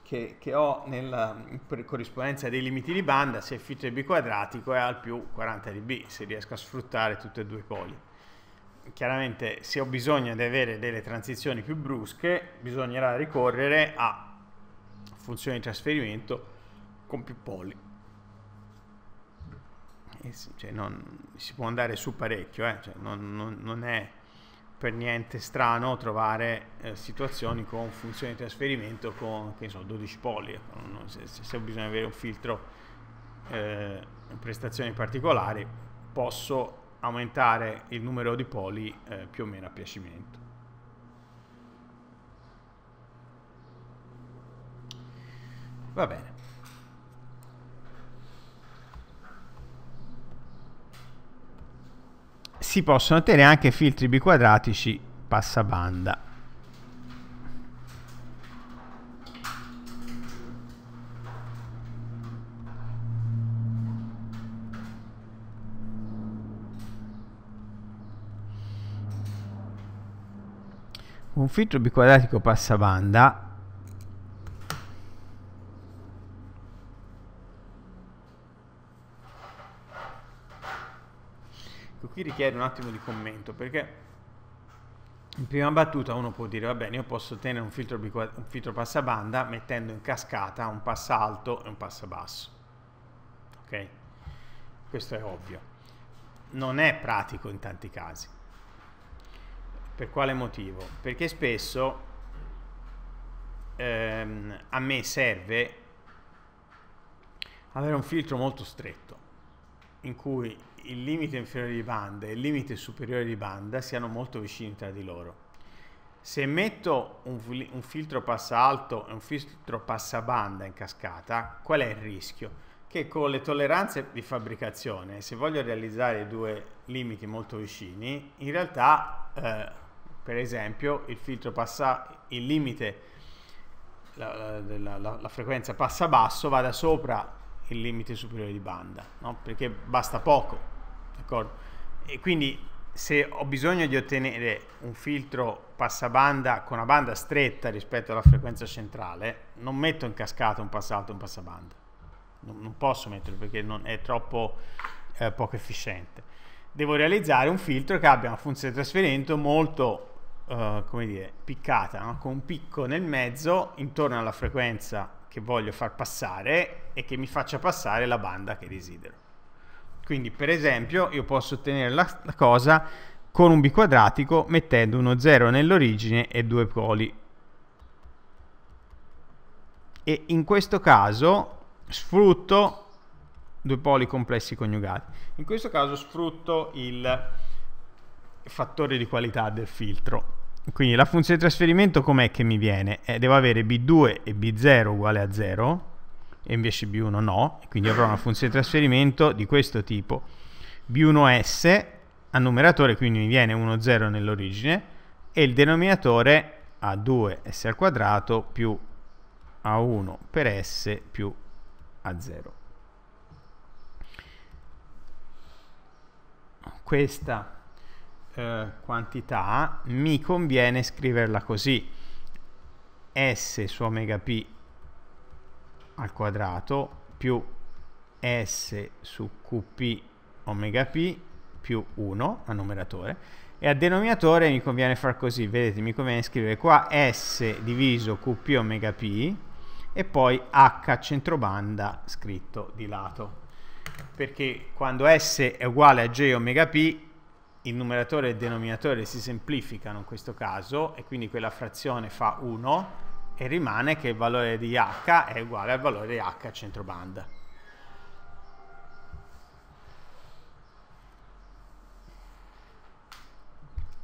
che, che ho nella corrispondenza dei limiti di banda, se filtro è biquadratico è al più 40 dB, se riesco a sfruttare tutti e due i poli. Chiaramente se ho bisogno di avere delle transizioni più brusche, bisognerà ricorrere a funzioni di trasferimento con più poli. Cioè non, si può andare su parecchio, eh? cioè non, non, non è per niente strano trovare eh, situazioni con funzioni di trasferimento con che so, 12 poli. Ecco, se, se, di avere un filtro eh, prestazioni particolari, posso aumentare il numero di poli eh, più o meno a piacimento. Va bene. Si possono ottenere anche filtri biquadratici passabanda. Un filtro biquadratico passabanda qui richiede un attimo di commento perché in prima battuta uno può dire va bene io posso ottenere un filtro, un filtro passabanda mettendo in cascata un passa alto e un passa basso ok? Questo è ovvio. Non è pratico in tanti casi. Per quale motivo? perché spesso ehm, a me serve avere un filtro molto stretto in cui il limite inferiore di banda e il limite superiore di banda siano molto vicini tra di loro. Se metto un, un filtro passa alto e un filtro passa banda in cascata, qual è il rischio? Che con le tolleranze di fabbricazione, se voglio realizzare due limiti molto vicini, in realtà, eh, per esempio, il filtro passa, il limite, la, la, la, la frequenza passa basso, vada sopra il limite superiore di banda, no? perché basta poco, d'accordo? E quindi se ho bisogno di ottenere un filtro passabanda con una banda stretta rispetto alla frequenza centrale, non metto in cascata un passalto e un passabanda. Non, non posso metterlo perché è troppo eh, poco efficiente. Devo realizzare un filtro che abbia una funzione di trasferimento molto, eh, come dire, piccata, no? con un picco nel mezzo intorno alla frequenza che voglio far passare e che mi faccia passare la banda che desidero. Quindi per esempio io posso ottenere la, la cosa con un biquadratico mettendo uno 0 nell'origine e due poli. E in questo caso sfrutto due poli complessi coniugati. In questo caso sfrutto il fattore di qualità del filtro. Quindi la funzione di trasferimento com'è che mi viene? Eh, devo avere B2 e B0 uguale a 0 e invece B1 no, quindi avrò una funzione di trasferimento di questo tipo. B1S a numeratore, quindi mi viene 1, 0 nell'origine, e il denominatore a 2s al quadrato più a1 per s più a 0. Questa eh, quantità mi conviene scriverla così. S su omega p al quadrato più s su qp omega p più 1 a numeratore e a denominatore mi conviene far così, vedete mi conviene scrivere qua s diviso qp omega p e poi h centrobanda scritto di lato perché quando s è uguale a j omega p il numeratore e il denominatore si semplificano in questo caso e quindi quella frazione fa 1 e rimane che il valore di h è uguale al valore di h a centrobanda.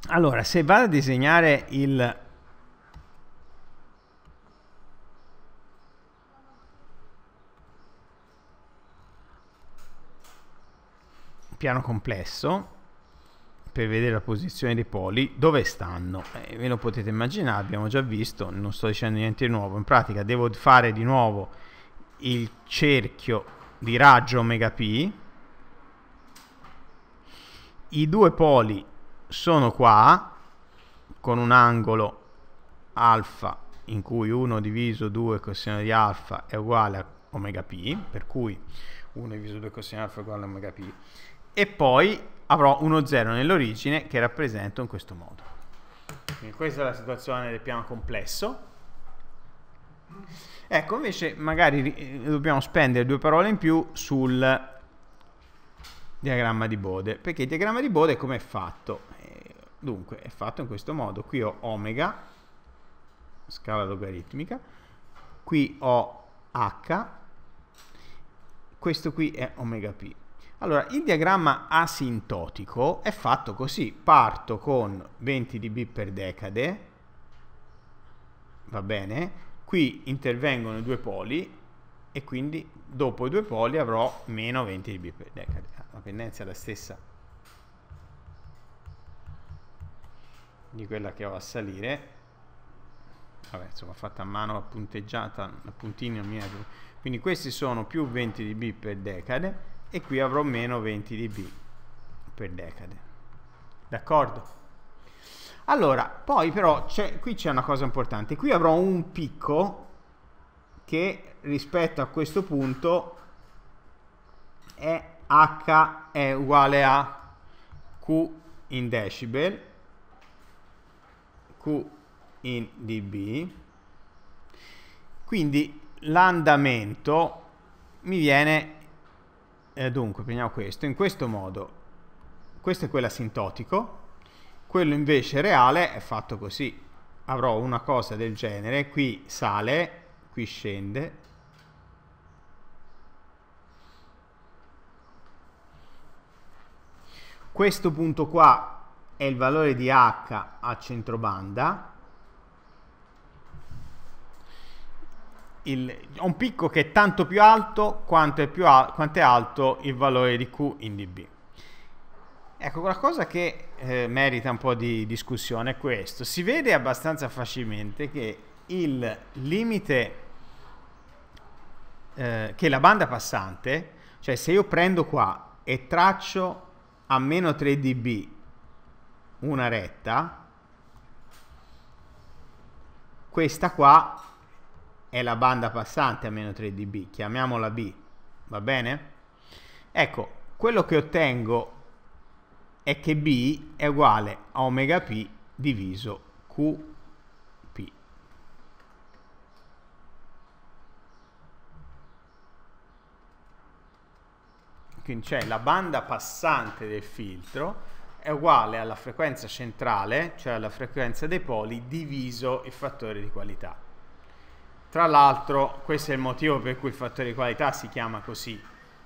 Allora, se vado a disegnare il piano complesso, per vedere la posizione dei poli dove stanno? Eh, ve lo potete immaginare abbiamo già visto non sto dicendo niente di nuovo in pratica devo fare di nuovo il cerchio di raggio omega p i due poli sono qua con un angolo alfa in cui 1 diviso 2 coseno di alfa è uguale a omega p per cui 1 diviso 2 coseno di alfa è uguale a omega p e poi avrò uno 0 nell'origine che rappresento in questo modo. Quindi questa è la situazione del piano complesso. Ecco, invece magari eh, dobbiamo spendere due parole in più sul diagramma di Bode, perché il diagramma di Bode come è fatto? Eh, dunque, è fatto in questo modo. Qui ho omega, scala logaritmica, qui ho h, questo qui è omega p. Allora, il diagramma asintotico è fatto così. Parto con 20 dB per decade, va bene? Qui intervengono i due poli e quindi dopo i due poli avrò meno 20 dB per decade. La pendenza è la stessa di quella che ho a salire. Vabbè, insomma, fatta a mano, punteggiata, a quindi questi sono più 20 dB per decade e qui avrò meno 20 dB per decade. D'accordo? Allora, poi però qui c'è una cosa importante. Qui avrò un picco che rispetto a questo punto è H è uguale a Q in decibel, Q in dB. Quindi l'andamento mi viene eh, dunque, prendiamo questo, in questo modo. Questo è quello asintotico, quello invece reale è fatto così. Avrò una cosa del genere, qui sale, qui scende, questo punto qua è il valore di H a centrobanda, il, un picco che è tanto più alto quanto è, più al, quanto è alto il valore di Q in dB. Ecco, qualcosa che eh, merita un po' di discussione è questo. Si vede abbastanza facilmente che il limite, eh, che la banda passante, cioè se io prendo qua e traccio a meno 3 dB una retta, questa qua è la banda passante a meno 3 dB, chiamiamola B, va bene? Ecco, quello che ottengo è che B è uguale a omega P diviso QP. Quindi c'è la banda passante del filtro è uguale alla frequenza centrale, cioè alla frequenza dei poli, diviso il fattore di qualità. Tra l'altro questo è il motivo per cui il fattore di qualità si chiama così,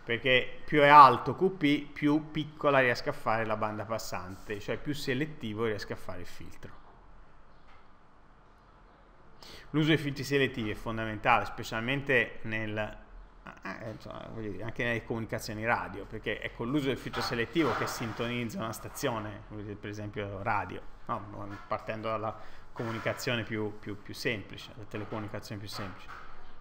perché più è alto QP, più piccola riesco a fare la banda passante, cioè più selettivo riesco a fare il filtro. L'uso dei filtri selettivi è fondamentale, specialmente nel, eh, dire, anche nelle comunicazioni radio, perché è con l'uso del filtro selettivo che sintonizza una stazione, per esempio radio, no? partendo dalla comunicazione più, più, più semplice, la telecomunicazione più semplice.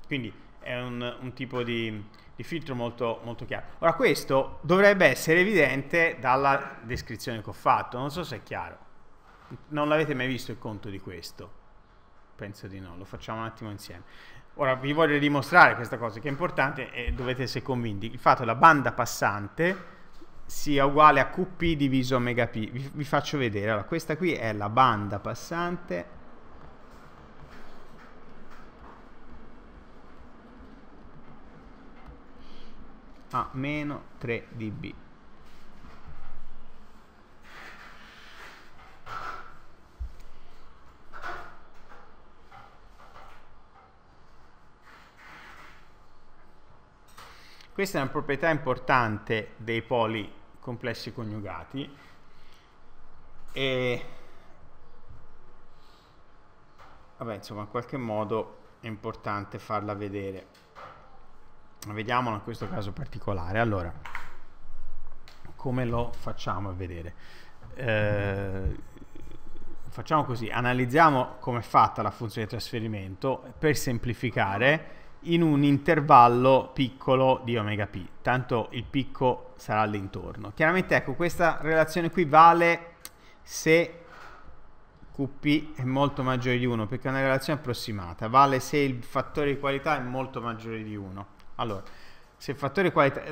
Quindi è un, un tipo di, di, filtro molto, molto chiaro. Ora questo dovrebbe essere evidente dalla descrizione che ho fatto, non so se è chiaro. Non l'avete mai visto il conto di questo? Penso di no, lo facciamo un attimo insieme. Ora vi voglio dimostrare questa cosa che è importante e dovete essere convinti. Il fatto che la banda passante sia uguale a QP diviso omega P. Vi, vi faccio vedere. Allora, questa qui è la banda passante a meno 3 dB. Questa è una proprietà importante dei poli complessi coniugati. E vabbè insomma in qualche modo è importante farla vedere. Vediamola in questo caso particolare. Allora come lo facciamo a vedere? Eh, facciamo così. Analizziamo come è fatta la funzione di trasferimento. Per semplificare in un intervallo piccolo di omega p, tanto il picco sarà all'intorno. Chiaramente ecco, questa relazione qui vale se QP è molto maggiore di 1, perché è una relazione approssimata, vale se il fattore di qualità è molto maggiore di 1. Allora, se il fattore di qualità...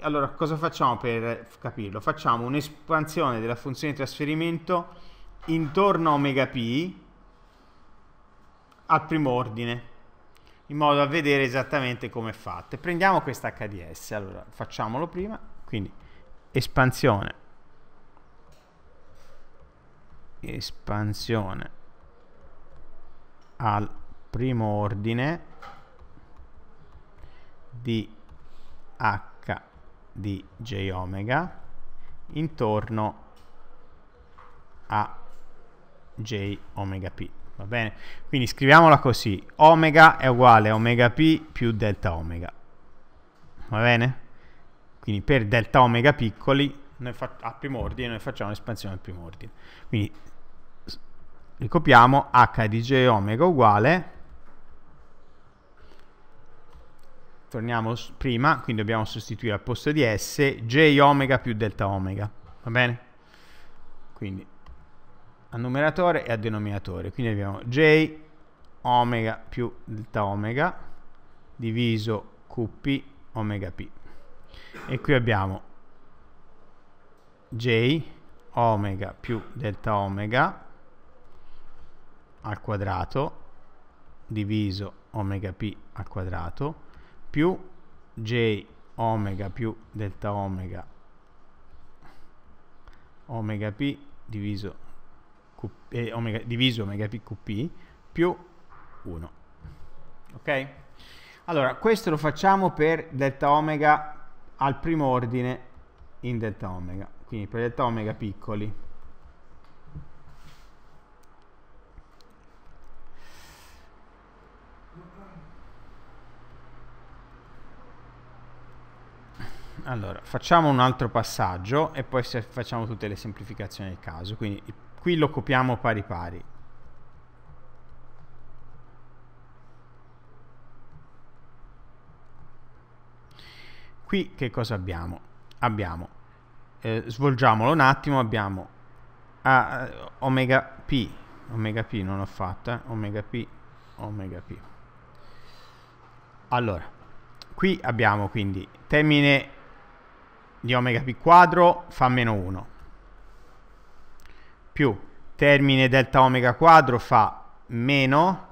Allora, cosa facciamo per capirlo? Facciamo un'espansione della funzione di trasferimento intorno a omega p al primo ordine in modo da vedere esattamente come è fatto. Prendiamo questa HDS, allora facciamolo prima, quindi espansione, espansione al primo ordine di H di J omega intorno a J omega P va bene? Quindi scriviamola così, omega è uguale a omega p più delta omega, va bene? Quindi per delta omega piccoli, a primo ordine, noi facciamo l'espansione al primo ordine. Quindi ricopiamo h di j omega uguale, torniamo prima, quindi dobbiamo sostituire al posto di s, j omega più delta omega, va bene? Quindi a numeratore e a denominatore. Quindi abbiamo j omega più delta omega diviso qp omega p. E qui abbiamo j omega più delta omega al quadrato diviso omega p al quadrato più j omega più delta omega omega p diviso eh, omega, diviso omega p qp più 1. Ok? Allora, questo lo facciamo per delta omega al primo ordine in delta omega. quindi per delta omega piccoli. Allora, facciamo un altro passaggio e poi facciamo tutte le semplificazioni del caso. Quindi qui lo copiamo pari pari. Qui che cosa abbiamo? Abbiamo, eh, svolgiamolo un attimo, abbiamo a, uh, omega p, omega p non l'ho fatta, eh, omega p, omega p. Allora, qui abbiamo quindi termine di omega p quadro fa meno 1 più termine delta omega quadro fa meno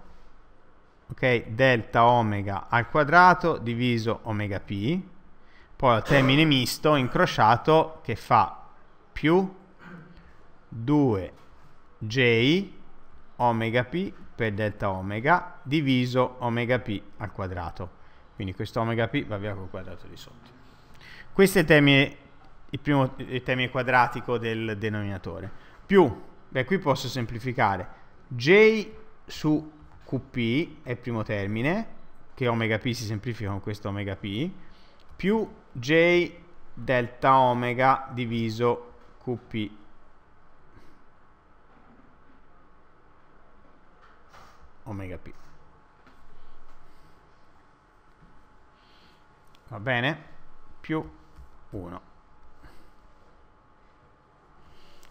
ok delta omega al quadrato diviso omega p poi al termine misto incrociato che fa più 2j omega p per delta omega diviso omega p al quadrato quindi questo omega p va via col quadrato di sotto questo è il termine, il primo, il termine quadratico del denominatore. Più, beh qui posso semplificare, j su qp è primo termine, che omega p si semplifica con questo omega p, più j delta omega diviso qp. omega p. Va bene? Più 1.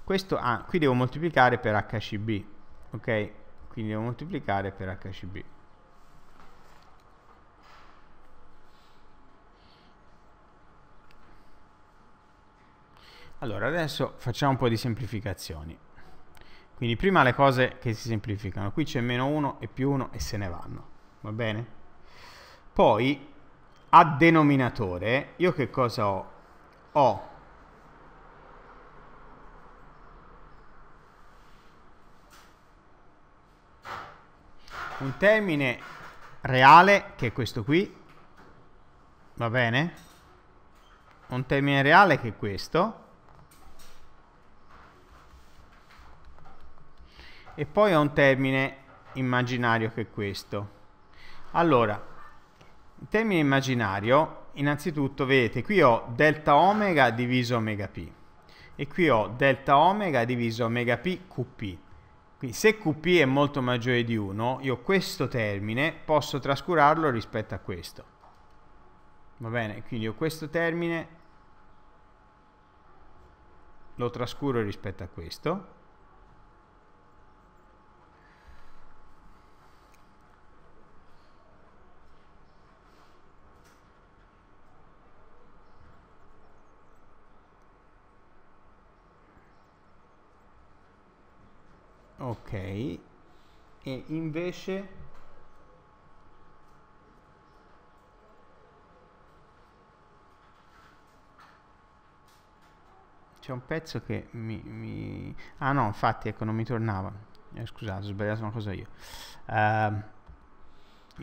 Questo, ah, qui devo moltiplicare per HCB, ok? Quindi devo moltiplicare per HCB. Allora, adesso facciamo un po' di semplificazioni. Quindi prima le cose che si semplificano. Qui c'è meno 1 e più 1 e se ne vanno. Va bene? Poi, a denominatore, io che cosa ho? ho un termine reale che è questo qui. Va bene? Un termine reale che è questo. E poi ho un termine immaginario che è questo. Allora il termine immaginario innanzitutto vedete qui ho delta omega diviso omega p. E qui ho delta omega diviso omega p qp. Quindi se qp è molto maggiore di 1, io questo termine posso trascurarlo rispetto a questo. Va bene? Quindi io questo termine lo trascuro rispetto a questo ok. E invece? C'è un pezzo che mi, mi, ah no infatti ecco non mi tornava. Eh, scusate ho sbagliato una cosa io. Uh,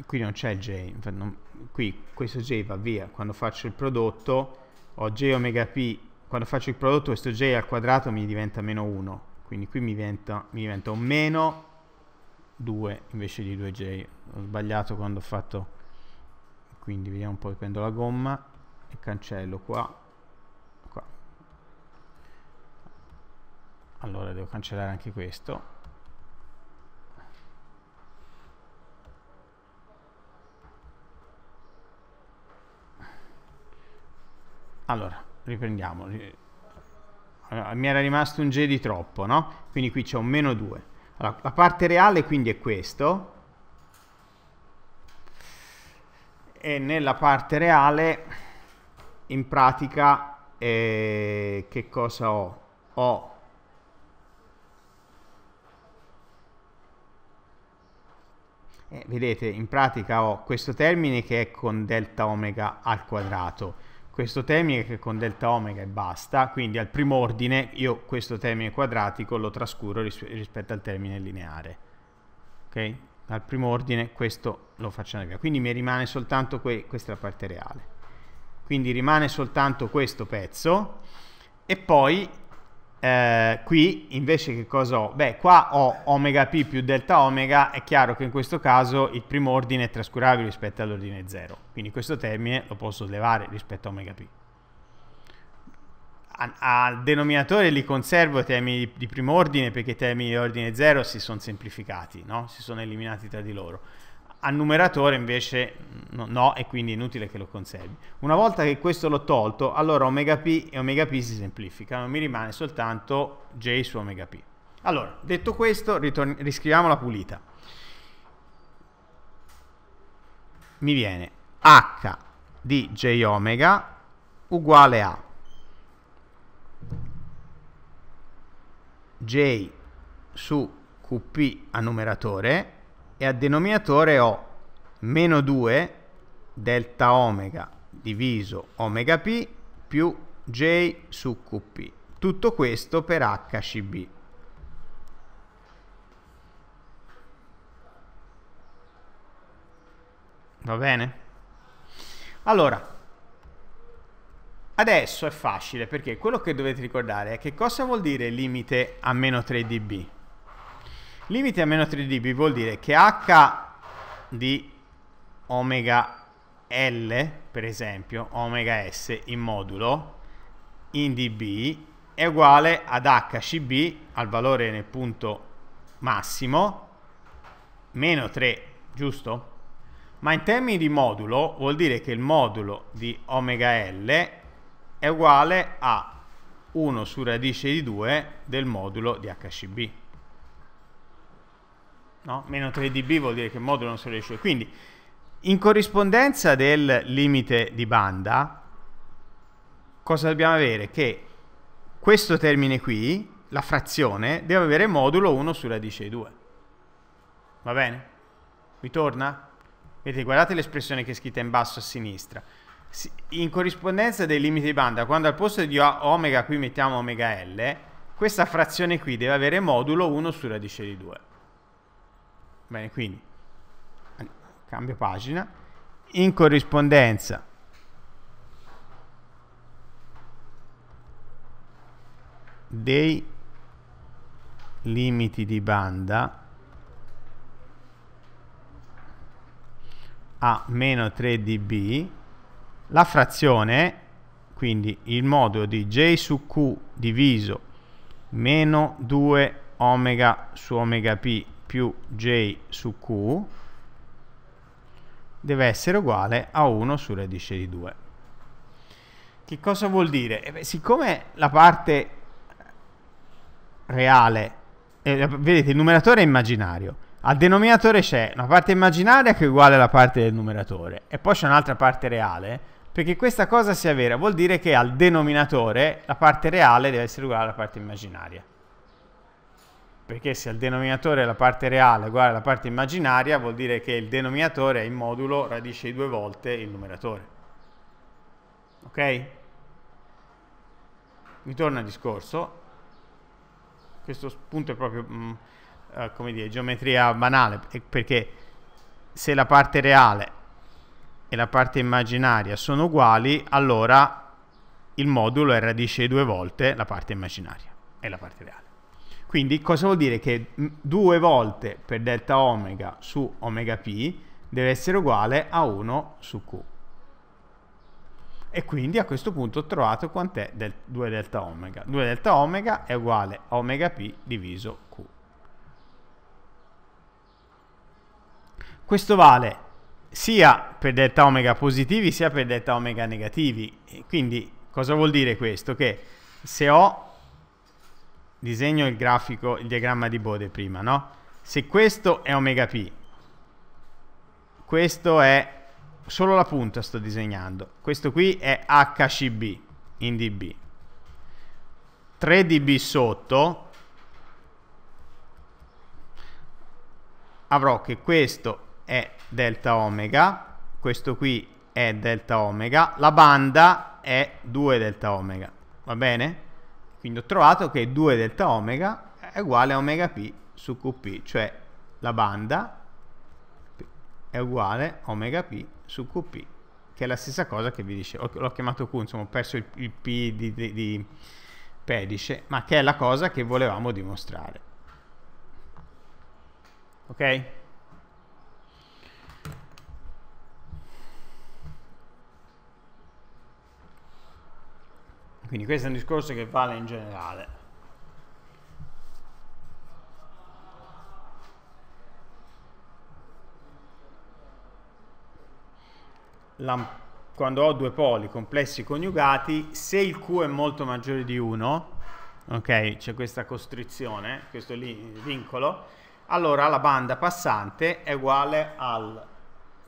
qui non c'è J non, qui questo J va via. Quando faccio il prodotto ho J omega P. Quando faccio il prodotto questo J al quadrato mi diventa meno 1 quindi qui mi diventa, mi diventa un meno 2 invece di 2j ho sbagliato quando ho fatto quindi vediamo un po' prendo la gomma e cancello qua qua. Allora devo cancellare anche questo. Allora riprendiamo allora, mi era rimasto un J di troppo, no? Quindi qui c'è un meno 2. Allora, la parte reale quindi è questo. E nella parte reale, in pratica, eh, che cosa ho? Ho Eh, vedete, in pratica ho questo termine che è con delta omega al quadrato questo termine che con delta omega e basta, quindi al primo ordine io questo termine quadratico lo trascuro ris rispetto al termine lineare. Ok? Al primo ordine questo lo facciamo via. Quindi mi rimane soltanto que questa parte reale. Quindi rimane soltanto questo pezzo e poi eh, qui invece che cosa ho? Beh, qua ho omega p più delta omega, è chiaro che in questo caso il primo ordine è trascurabile rispetto all'ordine 0, quindi questo termine lo posso levare rispetto a omega p. Al denominatore li conservo i termini di, di, primo ordine perché i termini di ordine 0 si sono semplificati, no? si sono eliminati tra di loro al numeratore invece no, no, e quindi è inutile che lo conservi. Una volta che questo l'ho tolto, allora omega p e omega p si semplificano, mi rimane soltanto j su omega p. Allora, detto questo, riscriviamo la pulita. Mi viene h di j omega uguale a j su qp a numeratore e a denominatore ho meno 2 delta omega diviso omega p più j su qp. Tutto questo per hcb. Va bene? Allora, adesso è facile perché quello che dovete ricordare è che cosa vuol dire limite a meno 3 dB. Limite a meno 3 dB vuol dire che h di omega L, per esempio, omega S in modulo, in dB, è uguale ad HCB, al valore nel punto massimo, meno 3, giusto? Ma in termini di modulo vuol dire che il modulo di omega L è uguale a 1 su radice di 2 del modulo di HCB no? meno 3 dB vuol dire che il modulo non si riesce. Quindi, in corrispondenza del limite di banda, cosa dobbiamo avere? Che questo termine qui, la frazione, deve avere modulo 1 su radice di 2. Va bene? Vi torna? Vedete, guardate l'espressione che è scritta in basso a sinistra. In corrispondenza dei limiti di banda, quando al posto di omega qui mettiamo omega L, questa frazione qui deve avere modulo 1 su radice di 2. Bene, quindi cambio pagina. In corrispondenza dei limiti di banda a meno 3 dB la frazione quindi il modulo di j su q diviso meno 2 omega su omega p più j su q deve essere uguale a 1 su radice di 2. Che cosa vuol dire? Eh beh, siccome la parte reale, eh, vedete il numeratore è immaginario, al denominatore c'è una parte immaginaria che è uguale alla parte del numeratore e poi c'è un'altra parte reale, perché questa cosa sia vera vuol dire che al denominatore la parte reale deve essere uguale alla parte immaginaria perché se al denominatore la parte reale è uguale alla parte immaginaria vuol dire che il denominatore è in modulo radice di due volte il numeratore. Ok? Ritorno al discorso. Questo punto è proprio, mh, mm, uh, come dire, geometria banale, perché se la parte reale e la parte immaginaria sono uguali, allora il modulo è radice di due volte la parte immaginaria e la parte reale. Quindi cosa vuol dire? Che due volte per delta omega su omega p deve essere uguale a 1 su q. E quindi a questo punto ho trovato quant'è del 2 delta omega. 2 delta omega è uguale a omega p diviso q. Questo vale sia per delta omega positivi sia per delta omega negativi. quindi cosa vuol dire questo? Che se ho disegno il grafico, il diagramma di Bode prima, no? Se questo è omega p, questo è solo la punta sto disegnando, questo qui è HCB in dB. 3 dB sotto avrò che questo è delta omega, questo qui è delta omega, la banda è 2 delta omega, va bene? Quindi ho trovato che 2 delta omega è uguale a omega p su qp, cioè la banda è uguale a omega p su qp, che è la stessa cosa che vi dicevo. L'ho chiamato q, insomma ho perso il, il p di, di, di, pedice, ma che è la cosa che volevamo dimostrare. Ok? Quindi questo è un discorso che vale in generale. La, quando ho due poli complessi coniugati, se il Q è molto maggiore di 1, ok, c'è questa costrizione, questo vincolo, allora la banda passante è uguale alla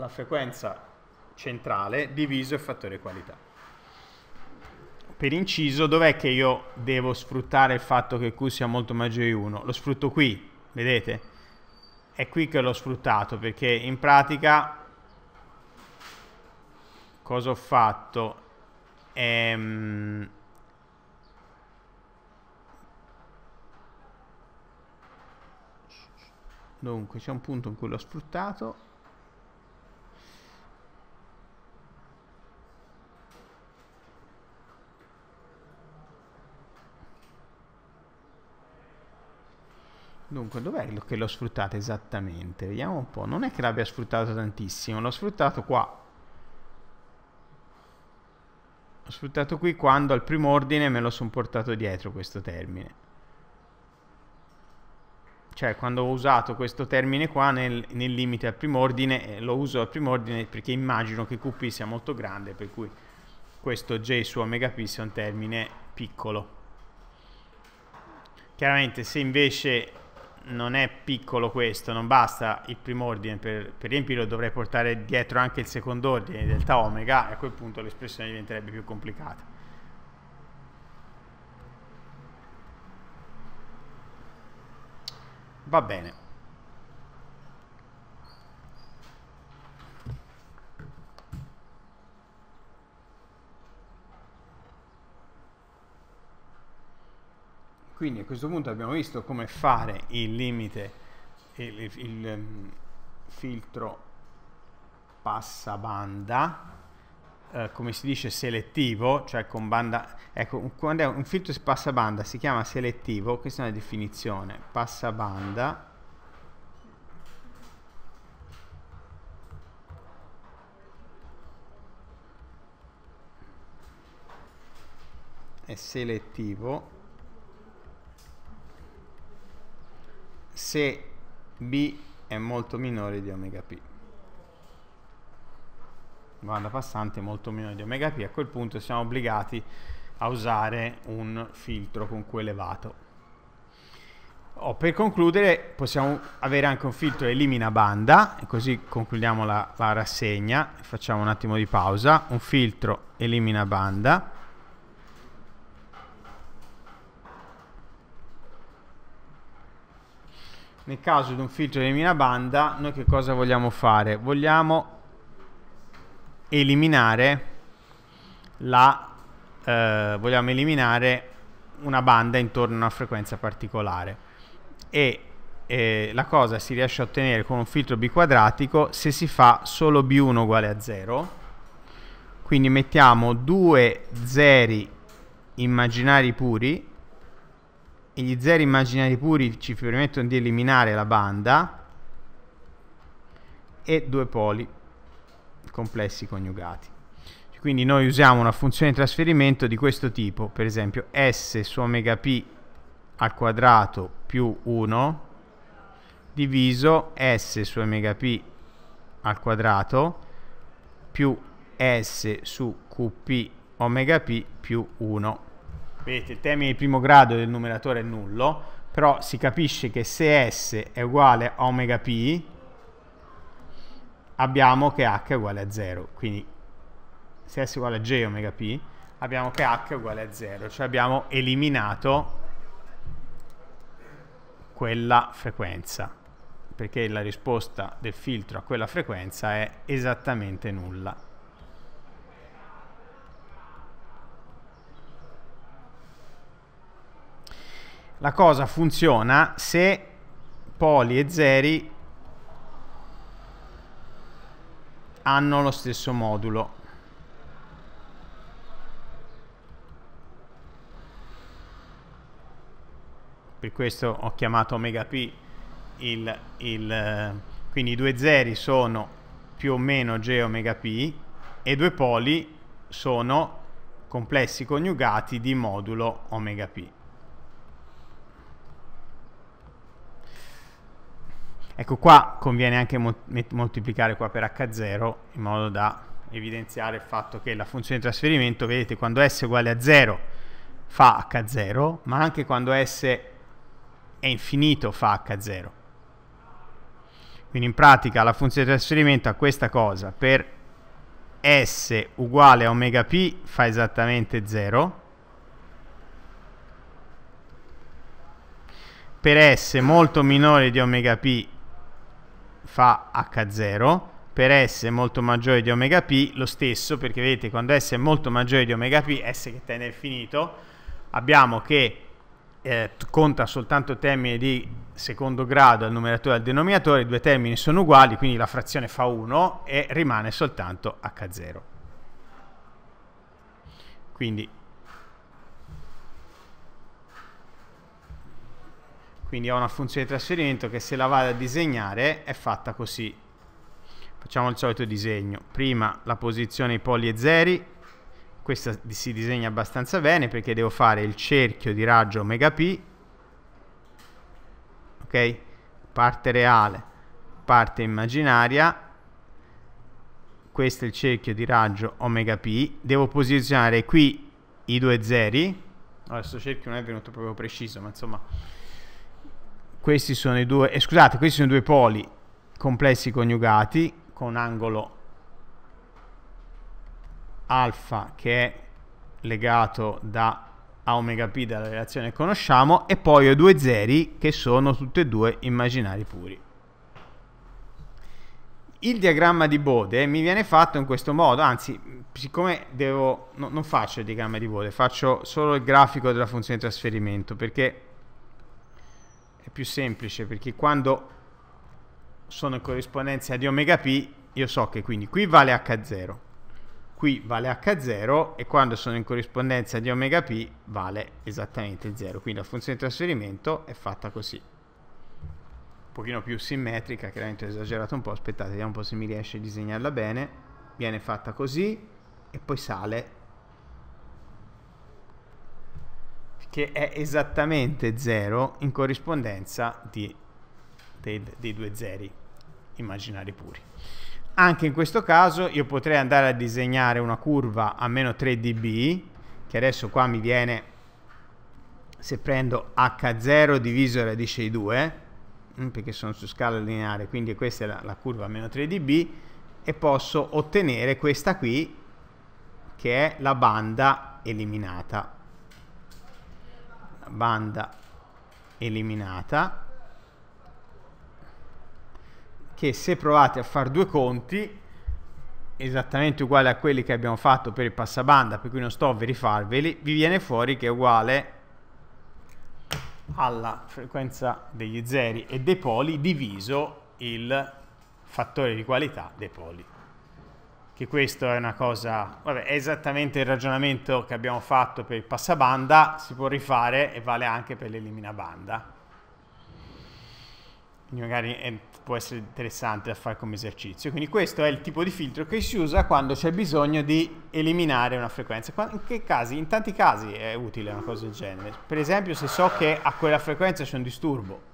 frequenza centrale diviso il fattore qualità. Per inciso, dov'è che io devo sfruttare il fatto che Q sia molto maggiore di 1? Lo sfrutto qui, vedete? È qui che l'ho sfruttato perché in pratica cosa ho fatto? Ehm, dunque c'è un punto in cui l'ho sfruttato Dunque, dov'è che l'ho sfruttato esattamente? Vediamo un po'. Non è che l'abbia sfruttato tantissimo, l'ho sfruttato qua. Ho sfruttato qui quando al primo ordine me lo sono portato dietro questo termine. Cioè quando ho usato questo termine qua nel, nel limite al primo ordine, eh, lo uso al primo ordine perché immagino che QP sia molto grande, per cui questo J su omega P sia un termine piccolo. Chiaramente se invece non è piccolo questo, non basta il primo ordine, per, per riempirlo dovrei portare dietro anche il secondo ordine delta omega e a quel punto l'espressione diventerebbe più complicata. Va bene. Quindi a questo punto abbiamo visto come fare il limite, il, il, il um, filtro passabanda, eh, come si dice selettivo, cioè con banda, ecco, quando è un filtro passabanda si chiama selettivo, questa è una definizione, passabanda, è selettivo se B è molto minore di omega P. Banda passante molto minore di omega P, a quel punto siamo obbligati a usare un filtro con Q elevato. Oh, per concludere possiamo avere anche un filtro elimina banda, e così concludiamo la, la rassegna, facciamo un attimo di pausa, un filtro elimina banda, nel caso di un filtro elimina banda, noi che cosa vogliamo fare? Vogliamo eliminare la eh, vogliamo eliminare una banda intorno a una frequenza particolare e eh, la cosa si riesce a ottenere con un filtro biquadratico se si fa solo B1 uguale a 0 quindi mettiamo due zeri immaginari puri e gli zeri immaginari puri ci permettono di eliminare la banda e due poli complessi coniugati. Quindi noi usiamo una funzione di trasferimento di questo tipo, per esempio S su omega P al quadrato più 1 diviso S su omega P al quadrato più S su QP omega P più 1 vedete il termine di primo grado del numeratore è nullo, però si capisce che se S è uguale a omega P, abbiamo che H è uguale a 0. Quindi se S è uguale a J omega P, abbiamo che H è uguale a 0, cioè abbiamo eliminato quella frequenza, perché la risposta del filtro a quella frequenza è esattamente nulla. La cosa funziona se poli e zeri hanno lo stesso modulo. per questo ho chiamato omega p il, il, quindi i due zeri sono più o meno g omega p e due poli sono complessi coniugati di modulo omega p. Ecco qua conviene anche moltiplicare qua per h0 in modo da evidenziare il fatto che la funzione di trasferimento, vedete, quando s è uguale a 0 fa h0, ma anche quando s è infinito fa h0. Quindi in pratica la funzione di trasferimento ha questa cosa, per s uguale a omega p fa esattamente 0, per s molto minore di omega p fa h0, per S molto maggiore di omega P lo stesso, perché vedete quando S è molto maggiore di omega P, S che tende all'infinito, abbiamo che eh, conta soltanto termini di secondo grado al numeratore e al denominatore, i due termini sono uguali, quindi la frazione fa 1 e rimane soltanto H0. Quindi, quindi ho una funzione di trasferimento che se la vado a disegnare è fatta così Facciamo il solito disegno. Prima la posizione i poli e zeri. Questa si disegna abbastanza bene perché devo fare il cerchio di raggio omega p. Ok? Parte reale, parte immaginaria. Questo è il cerchio di raggio omega p. Devo posizionare qui i due zeri. Adesso cerchio non è venuto proprio preciso, ma insomma questi sono i due, eh, scusate, questi sono i due poli complessi coniugati, con angolo alfa che è legato da a omega p dalla relazione che conosciamo e poi ho due zeri che sono tutti e due immaginari puri. Il diagramma di Bode mi viene fatto in questo modo, anzi, siccome devo, no, non faccio il diagramma di Bode, faccio solo il grafico della funzione di trasferimento perché è più semplice, perché quando sono in corrispondenza di omega p, io so che quindi qui vale h0, qui vale h0 e quando sono in corrispondenza di omega p vale esattamente 0. Quindi la funzione di trasferimento è fatta così. Un pochino più simmetrica, chiaramente ho esagerato un po', aspettate, vediamo un po' se mi riesce a disegnarla bene. Viene fatta così e poi sale che è esattamente 0 in corrispondenza di, dei, dei due zeri immaginari puri. Anche in questo caso io potrei andare a disegnare una curva a meno 3 dB, che adesso qua mi viene, se prendo H0 diviso radice di 2, mm, perché sono su scala lineare, quindi questa è la, la curva a meno 3 dB, e posso ottenere questa qui, che è la banda eliminata. Banda eliminata che se provate a fare due conti esattamente uguali a quelli che abbiamo fatto per il passabanda, per cui non sto a verifarveli, vi viene fuori che è uguale alla frequenza degli zeri e dei poli diviso il fattore di qualità dei poli. Che questo è una cosa, vabbè, è esattamente il ragionamento che abbiamo fatto per il passabanda, si può rifare e vale anche per l'eliminabanda. Quindi magari è può essere interessante da fare come esercizio. Quindi questo è il tipo di filtro che si usa quando c'è bisogno di eliminare una frequenza. In che casi? In tanti casi è utile una cosa del genere. Per esempio se so che a quella frequenza c'è un disturbo,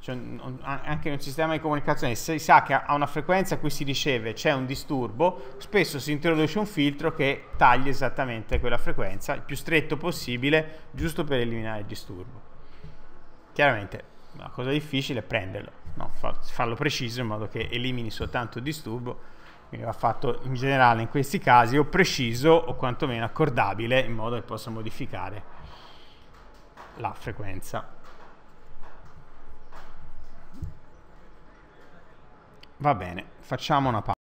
cioè, anche un sistema di comunicazione, si sa che a una frequenza a cui si riceve c'è un disturbo, spesso si introduce un filtro che taglia esattamente quella frequenza, il più stretto possibile, giusto per eliminare il disturbo. Chiaramente la cosa difficile è prenderlo no, farlo preciso in modo che elimini soltanto il disturbo quindi va fatto in generale in questi casi o preciso o quantomeno accordabile in modo che possa modificare la frequenza va bene facciamo una pausa